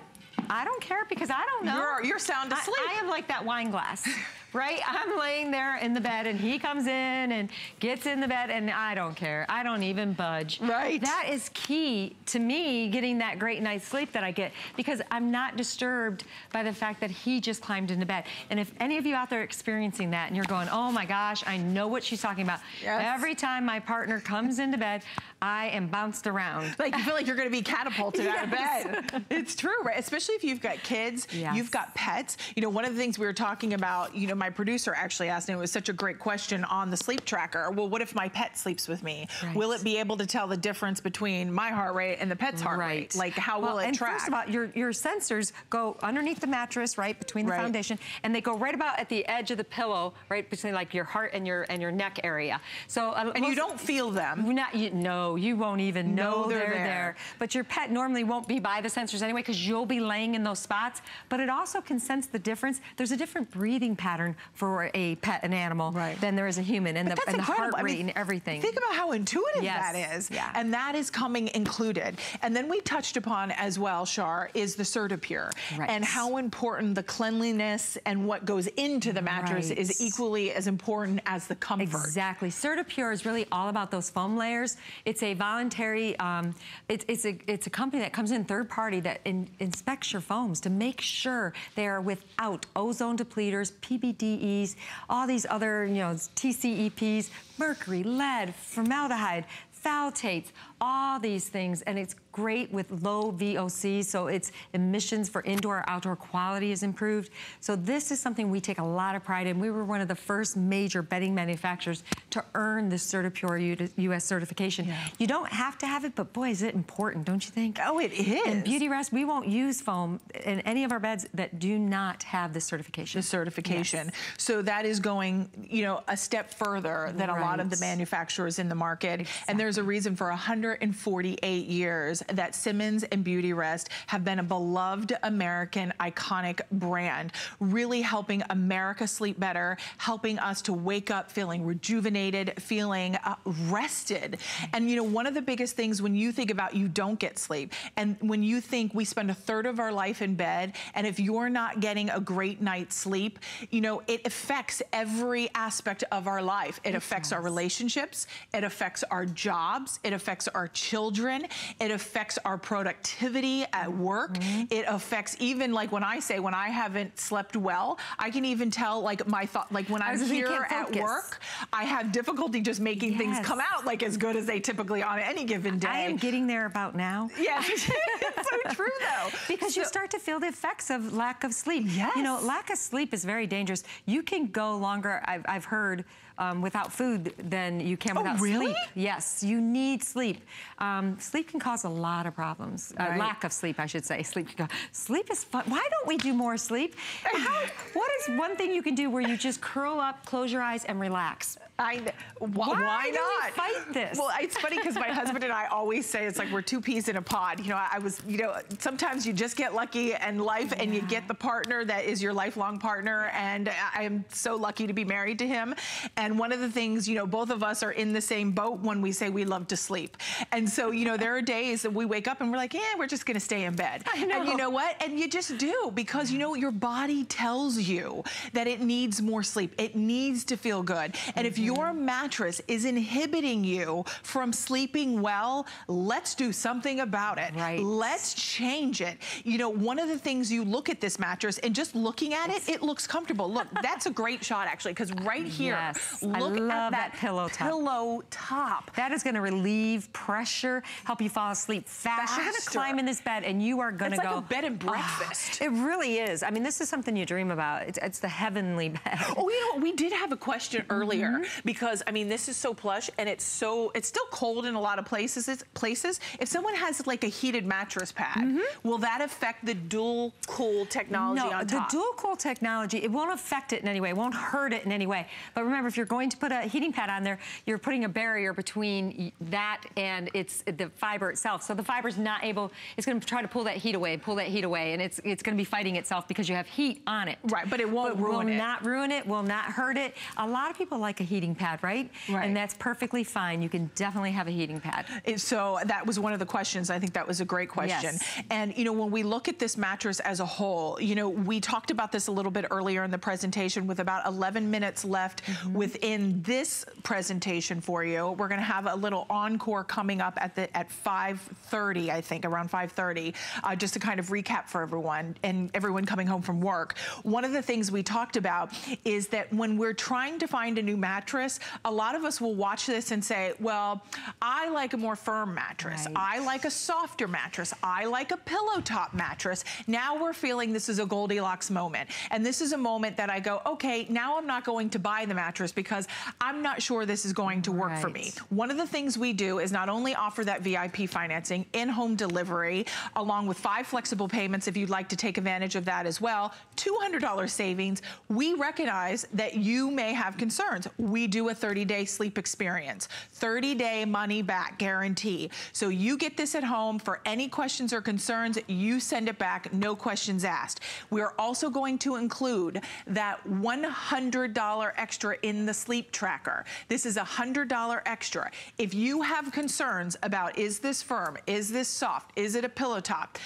I don't care because I don't know. You're, you're sound asleep. I, I am like that wine glass. right? I'm laying there in the bed and he comes in and gets in the bed and I don't care. I don't even budge. Right. That is key to me getting that great night's sleep that I get because I'm not disturbed by the fact that he just climbed into bed. And if any of you out there are experiencing that and you're going, oh my gosh, I know what she's talking about. Yes. Every time my partner comes into bed, I am bounced around. Like you feel like you're gonna be catapulted yes. out of bed. It's true, right? Especially if you've got kids, yes. you've got pets. You know, one of the things we were talking about, you know, my producer actually asked, and it was such a great question on the sleep tracker. Well, what if my pet sleeps with me? Right. Will it be able to tell the difference between my heart rate and the pet's heart right. rate? Like how well, will it and track? first of all, your, your sensors go underneath the mattress, right, between the right. foundation, and they go right about at the edge of the pillow, right between like your heart and your and your neck area. So uh, And you don't feel them. Not, you, no, you won't even know they're, they're there. there. But your pet normally won't be by the sensors anyway because you'll be laying in those spots. But it also can sense the difference. There's a different breathing pattern for a pet, an animal, right. than there is a human, and, the, and the, heart rate I mean, and everything. Think about how intuitive yes. that is. Yeah. And that is coming included. And then we touched upon as well, Shar, is the CertiPUR. Right. And how important the cleanliness and what goes into the mattress right. is equally as important as the comfort. Exactly. CertiPUR is really all about those foam layers. It's a voluntary, um, it, it's, a, it's a company that comes in third party that in, inspects your foams to make sure they are without ozone depleters, PBDEs, all these other, you know, TCEPs, mercury, lead, formaldehyde, phthalates, all these things, and it's great with low VOC, so its emissions for indoor outdoor quality is improved. So this is something we take a lot of pride in. We were one of the first major bedding manufacturers to earn the CertiPUR-US certification. Yeah. You don't have to have it, but boy, is it important, don't you think? Oh, it is. In Beautyrest, we won't use foam in any of our beds that do not have the certification. The certification. Yes. So that is going, you know, a step further than right. a lot of the manufacturers in the market. Exactly. And there's a reason for 148 years that Simmons and Beautyrest have been a beloved American iconic brand, really helping America sleep better, helping us to wake up feeling rejuvenated, feeling uh, rested. And you know, one of the biggest things when you think about you don't get sleep, and when you think we spend a third of our life in bed, and if you're not getting a great night's sleep, you know, it affects every aspect of our life. It, it affects does. our relationships, it affects our jobs, it affects our children, it affects our productivity at work. Mm -hmm. It affects even like when I say when I haven't slept well, I can even tell like my thought, like when I'm here at work, I have difficulty just making yes. things come out like as good as they typically on any given day. I am getting there about now. Yeah, it's so true though. Because so, you start to feel the effects of lack of sleep. Yes. You know, lack of sleep is very dangerous. You can go longer, I've, I've heard, um, without food than you can oh, without really? sleep. Yes, you need sleep. Um, sleep can cause a lot of problems. Uh, right. Uh, lack of sleep, I should say. Sleep Sleep is fun. Why don't we do more sleep? How, what is one thing you can do where you just curl up, close your eyes, and relax? I, why, why, why not? fight this? Well, it's funny because my husband and I always say it's like we're two peas in a pod. You know, I was, you know, sometimes you just get lucky in life yeah. and you get the partner that is your lifelong partner. And I am so lucky to be married to him. And one of the things, you know, both of us are in the same boat when we say we love to sleep. And so, you know, there are days that we wake up and we're like, yeah, we're just going to stay in bed. I know. And you know what? And you just do because, you know, your body tells you that it needs more sleep. It needs to feel good. And mm -hmm. if your mattress is inhibiting you from sleeping well, let's do something about it. Right. Let's change it. You know, one of the things you look at this mattress and just looking at it, it looks comfortable. Look, that's a great shot actually, because right here, yes, look at that, that, pillow top. Pillow top. That is gonna relieve pressure, help you fall asleep fast. You're gonna climb in this bed and you are gonna it's go. It's like a bed and ah, breakfast. Oh, it really is. I mean, this is something you dream about. It's, it's the heavenly bed. Oh, you know what? We did have a question earlier mm -hmm. because because I mean, this is so plush and it's so, it's still cold in a lot of places. It's, places. If someone has like a heated mattress pad, mm -hmm. will that affect the dual cool technology no, on top? the dual cool technology, it won't affect it in any way. It won't hurt it in any way. But remember, if you're going to put a heating pad on there, you're putting a barrier between that and it's the fiber itself. So the fiber's not able, it's gonna try to pull that heat away, pull that heat away, and it's it's gonna be fighting itself because you have heat on it. Right, but it won't but ruin will it. Will not ruin it, will not hurt it. A lot of people like a heating pad, right? Right. And that's perfectly fine. You can definitely have a heating pad. So that was one of the questions. I think that was a great question. Yes. And, you know, when we look at this mattress as a whole, you know, we talked about this a little bit earlier in the presentation with about 11 minutes left mm -hmm. Within this presentation for you. We're going to have a little encore coming up at the at 5.30, I think, around 5.30, uh, just to kind of recap for everyone and everyone coming home from work. One of the things we talked about is that when we're trying to find a new mattress, a lot of us will watch this and say, well, I like a more firm mattress. Right. I like a softer mattress. I like a pillow top mattress. Now we're feeling this is a Goldilocks moment. And this is a moment that I go, okay, now I'm not going to buy the mattress because because I'm not sure this is going to work right. for me. One of the things we do is not only offer that VIP financing, in-home delivery, along with five flexible payments if you'd like to take advantage of that as well, $200 savings. We recognize that you may have concerns. We do a 30-day sleep experience, 30-day money back guarantee. So you get this at home for any questions or concerns, you send it back, no questions asked. We're also going to include that $100 extra in the sleep tracker. This is a $100 extra. If you have concerns about is this firm, is this soft, is it a pillow top,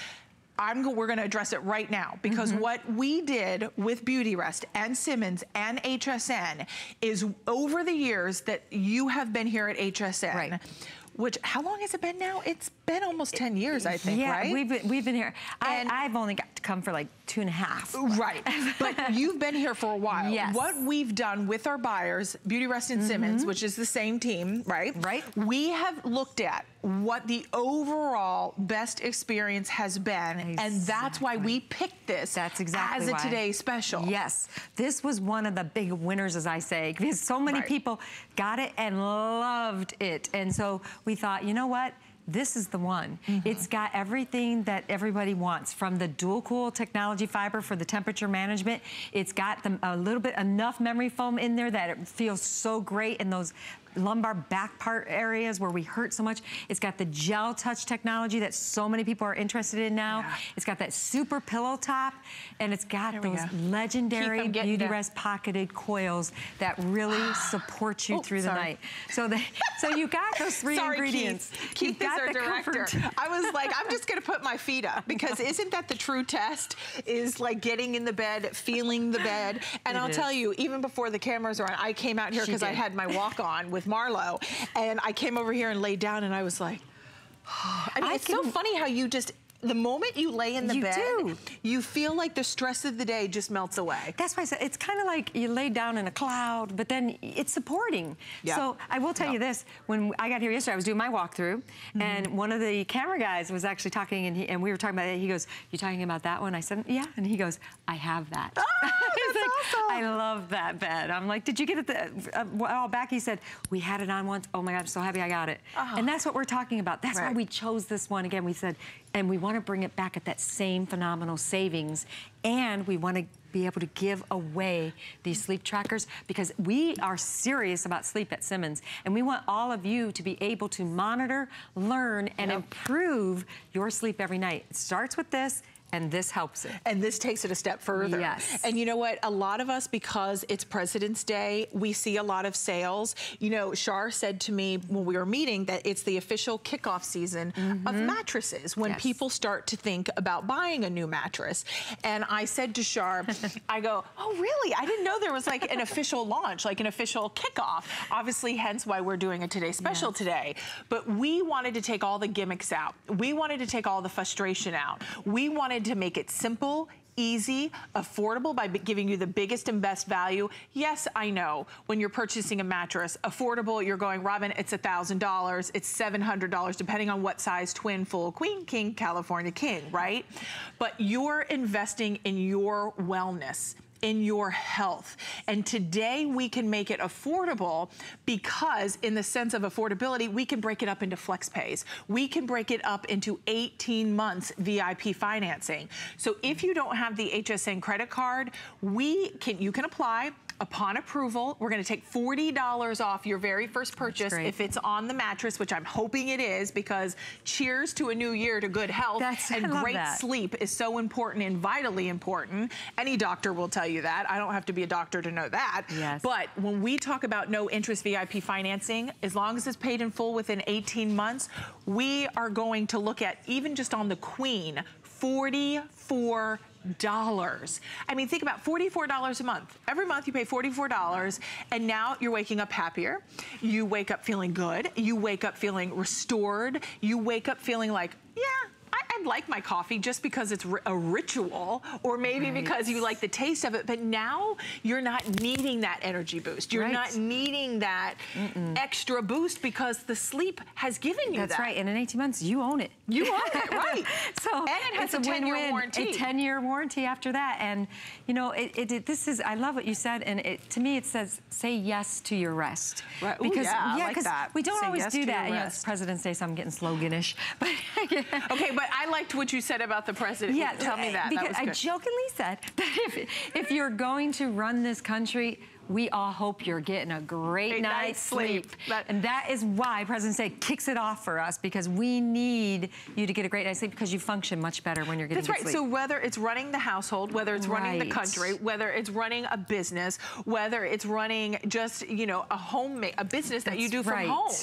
I'm, we're gonna address it right now because mm -hmm. what we did with Beautyrest and Simmons and HSN is over the years that you have been here at HSN, right which how long has it been now? It's been almost 10 years, I think, yeah, right? we've been, we've been here. And I, have only got to come for like two and a half. Right, but you've been here for a while. Yes. What we've done with our buyers, Beautyrest and mm -hmm. Simmons, which is the same team, right? Right. We have looked at what the overall best experience has been, exactly. and that's why we picked this that's exactly as a why. Today Special. Yes, this was one of the big winners, as I say, because so many right. people got it and loved it. And so we thought, you know what? This is the one. Mm -hmm. It's got everything that everybody wants from the dual cool technology fiber for the temperature management. It's got the, a little bit enough memory foam in there that it feels so great in those lumbar back part areas where we hurt so much. It's got the gel touch technology that so many people are interested in now. Yeah. It's got that super pillow top and it's got those legendary Beautyrest pocketed coils that really support you oh, through sorry. the night. So they, so you got those three sorry, ingredients. Keith, Keith is our director. Comfort. I was like, I'm just gonna put my feet up because isn't that the true test? Is like getting in the bed, feeling the bed. And it I'll is. tell you, even before the cameras are on, I came out here because I had my walk on with Marlo. And I came over here and laid down and I was like, I mean, I it's can, so funny how you just the moment you lay in the you bed, do. you feel like the stress of the day just melts away. That's why I said it's kind of like you lay down in a cloud, but then it's supporting. Yeah. So I will tell yeah. you this, when I got here yesterday, I was doing my walkthrough, mm -hmm. and one of the camera guys was actually talking, and, he, and we were talking about it. He goes, you talking about that one? I said, yeah. And he goes, I have that. Oh, that's like, awesome. I love that bed. I'm like, did you get it the, uh, while back? He said, we had it on once. Oh my God, I'm so happy I got it. Oh. And that's what we're talking about. That's right. why we chose this one. Again, we said, and we want to bring it back at that same phenomenal savings. And we want to be able to give away these sleep trackers because we are serious about sleep at Simmons and we want all of you to be able to monitor, learn, and yep. improve your sleep every night. It starts with this and this helps it. And this takes it a step further. Yes. And you know what? A lot of us, because it's President's Day, we see a lot of sales. You know, Shar said to me when we were meeting that it's the official kickoff season mm -hmm. of mm-hmm. mattresses when yes. people start to think about buying a new mattress. And I said to Shar, I go, oh really? I didn't know there was like an official launch, like an official kickoff. Obviously, hence why we're doing a Today Special yes. today. But we wanted to take all the gimmicks out. We wanted to take all the frustration out. We wanted wanted to make it simple, easy, affordable by giving you the biggest and best value. Yes, I know when you're purchasing a mattress, affordable, you're going, Robin, it's $1,000, it's $700, depending on what size twin, full, queen, king, California king, right? But you're investing in your wellness in your health. And today we can make it affordable because in the sense of affordability, we can break it up into flex pays. We can break it up into 18 months VIP financing. So if you don't have the HSN credit card, we can you can apply Upon approval, we're gonna take $40 off your very first purchase if it's on the mattress, which I'm hoping it is because cheers to a new year to good health That's, and great that. sleep is so important and vitally important. Any doctor will tell you that. I don't have to be a doctor to know that. Yes. But when we talk about no interest VIP financing, as long as it's paid in full within 18 months, we are going to look at, even just on the Queen, 44 dollars. I mean, think about $44 a month. Every month you pay $44 and now you're waking up happier. You wake up feeling good. You wake up feeling restored. You wake up feeling like, yeah, I, I I like my coffee just because it's a ritual or maybe right. because you like the taste of it. But now you're not needing that energy boost. You're right. not needing that mm -mm. extra boost because the sleep has given you That's that. right. And in 18 months, you own it. You own it, right. so and it has a 10-year warranty. A 10-year warranty after that. And, you know, it, it, this is, I love what you said. And it, to me, it says, say yes to your rest. Right. Ooh, because, yeah, yeah, like we don't say always yes do that. You know, it's President's Day, so I'm getting sloganish. But okay, but I liked what you said about the president. Yeah, tell me eh, that. Because that I jokingly said that if, if you're going to run this country, we all hope you're getting a great, great night's, sleep. sleep. and that is why President's Day kicks it off for us because we need you to get a great night's sleep because you function much better when you're getting That's right. Sleep. So whether it's running the household, whether it's right. running the country, whether it's running a business, whether it's running just, you know, a home, a business that That's you do from right. home,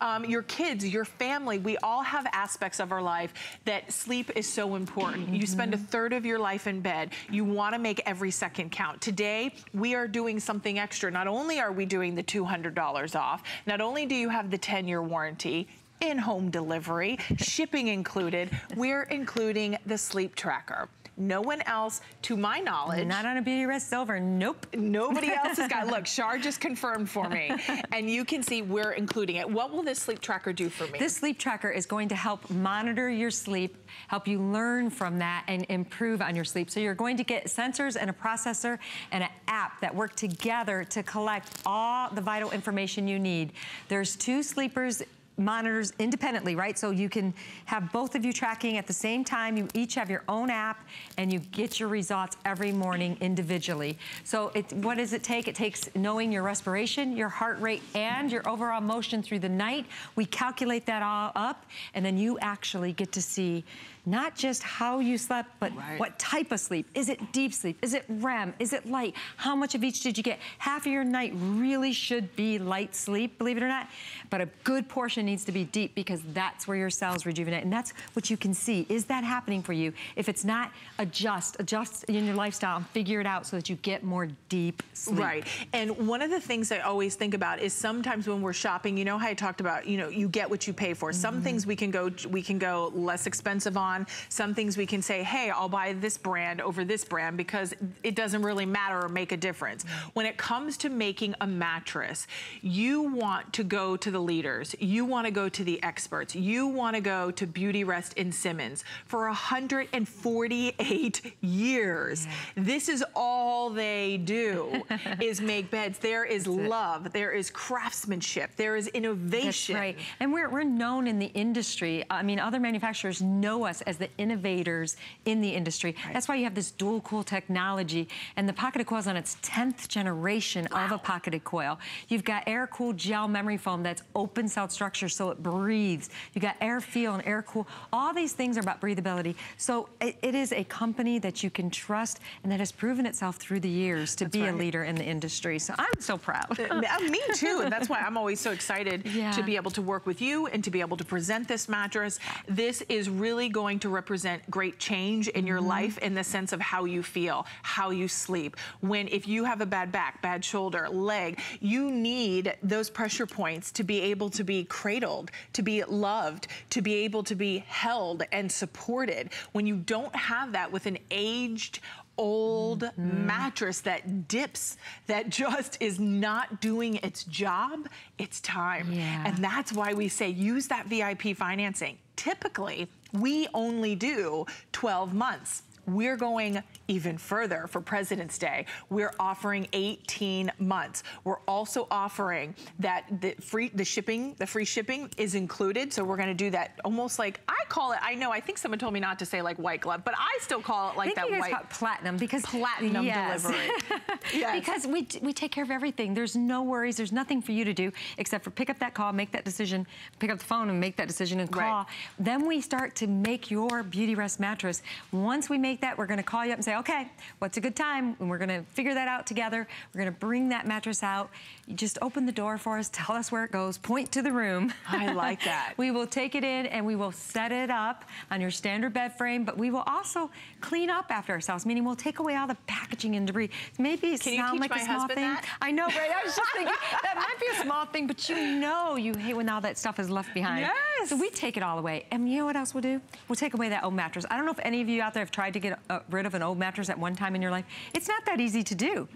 um, your kids, your family, we all have aspects of our life that sleep is so important. Mm -hmm. You spend a mm-hmm. third of your life in bed. You want to make every second count. Today, we are doing something something extra. Not only are we doing the $200 off, not only do you have the 10-year warranty, in-home delivery, shipping included, we're including the sleep tracker. No one else, to my knowledge. Not on a Beautyrest Silver, nope. Nobody else has got, look, Shar just confirmed for me. And you can see we're including it. What will this sleep tracker do for me? This sleep tracker is going to help monitor your sleep, help you learn from that and improve on your sleep. So you're going to get sensors and a processor and an app that work together to collect all the vital information you need. There's two sleepers monitors independently, right? So you can have both of you tracking at the same time. You each have your own app and you get your results every morning individually. So it, what does it take? It takes knowing your respiration, your heart rate, and your overall motion through the night. We calculate that all up and then you actually get to see not just how you slept, but right. what type of sleep. Is it deep sleep? Is it REM? Is it light? How much of each did you get? Half of your night really should be light sleep, believe it or not. But a good portion needs to be deep because that's where your cells rejuvenate. And that's what you can see. Is that happening for you? If it's not, adjust. Adjust in your lifestyle and figure it out so that you get more deep sleep. Right. And one of the things I always think about is sometimes when we're shopping, you know how I talked about, you know, you get what you pay for. Mm -hmm. Some things we can go we can go less expensive on on. Some things we can say, hey, I'll buy this brand over this brand because it doesn't really matter or make a difference. When it comes to making a mattress, you want to go to the leaders. You want to go to the experts. You want to go to Beautyrest in Simmons for 148 years. Yeah. This is all they do is make beds. There is love. There is craftsmanship. There is innovation. That's right. And we're, we're known in the industry. I mean, other manufacturers know us as the innovators in the industry. Right. That's why you have this dual cool technology. And the pocketed coil is on its 10th generation wow. of a pocketed coil. You've got air-cooled gel memory foam that's open cell structure so it breathes. You've got air feel and air cool. All these things are about breathability. So it, it is a company that you can trust and that has proven itself through the years to that's be right. a leader in the industry. So I'm so proud. Uh, me too. And that's why I'm always so excited yeah. to be able to work with you and to be able to present this mattress. This is really going to represent great change in your mm -hmm. life in the sense of how you feel, how you sleep. When if you have a bad back, bad shoulder, leg, you need those pressure points to be able to be cradled, to be loved, to be able to be held and supported. When you don't have that with an aged old mm -hmm. mattress that dips, that just is not doing its job, it's time. Yeah. And that's why we say use that VIP financing. Typically, we only do 12 months. We're going even further for President's Day. We're offering 18 months. We're also offering that the free, the shipping, the free shipping is included. So we're gonna do that almost like, I call it, I know, I think someone told me not to say like white glove, but I still call it like that white. platinum because platinum yes. delivery. yes. Because we, we take care of everything. There's no worries. There's nothing for you to do except for pick up that call, make that decision, pick up the phone and make that decision and call. Right. Then we start to make your Beautyrest mattress. Once we make make that, we're gonna call you up and say, okay, what's a good time? And we're gonna figure that out together. We're gonna bring that mattress out. You just open the door for us, tell us where it goes, point to the room. I like that. we will take it in and we will set it up on your standard bed frame, but we will also clean up after ourselves, meaning we'll take away all the packaging and debris. Maybe it Can sound like a small thing. That? I know, right? I was just thinking, that might be a small thing, but you know you hate when all that stuff is left behind. Yes. So we take it all away. And you know what else we'll do? We'll take away that old mattress. I don't know if any of you out there have tried to get uh, rid of an old mattress at one time in your life. It's not that easy to do.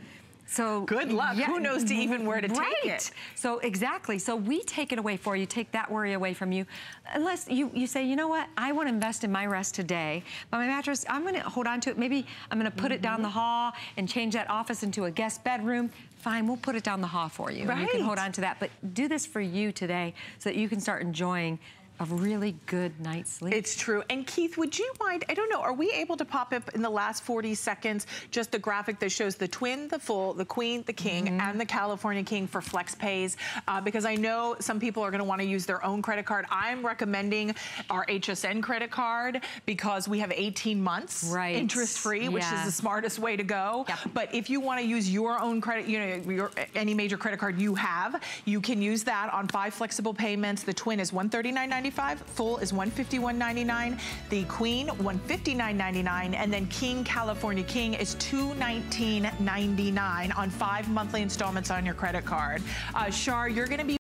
So good luck. Yeah, Who knows to even where to right. take it? So exactly. So we take it away for you, take that worry away from you. Unless you, you say, you know what, I want to invest in my rest today. But my mattress, I'm going to hold on to it. Maybe I'm going to put mm -hmm. it down the hall and change that office into a guest bedroom. Fine, we'll put it down the hall for you. Right. you can hold on to that. But do this for you today so that you can start enjoying a really good night's sleep. It's true. And Keith, would you mind, I don't know, are we able to pop up in the last 40 seconds just the graphic that shows the twin, the full, the queen, the king, mm -hmm. and the California king for flex pays? Uh, because I know some people are gonna wanna use their own credit card. I'm recommending our HSN credit card because we have 18 months right. interest-free, which is the smartest way to go. Yep. But if you wanna use your own credit, you know, your, any major credit card you have, you can use that on five flexible payments. The twin is 139.95 Full is $151.99. The Queen, $159.99. And then King California King is $219.99 on five monthly installments on your credit card. Uh, you're going to be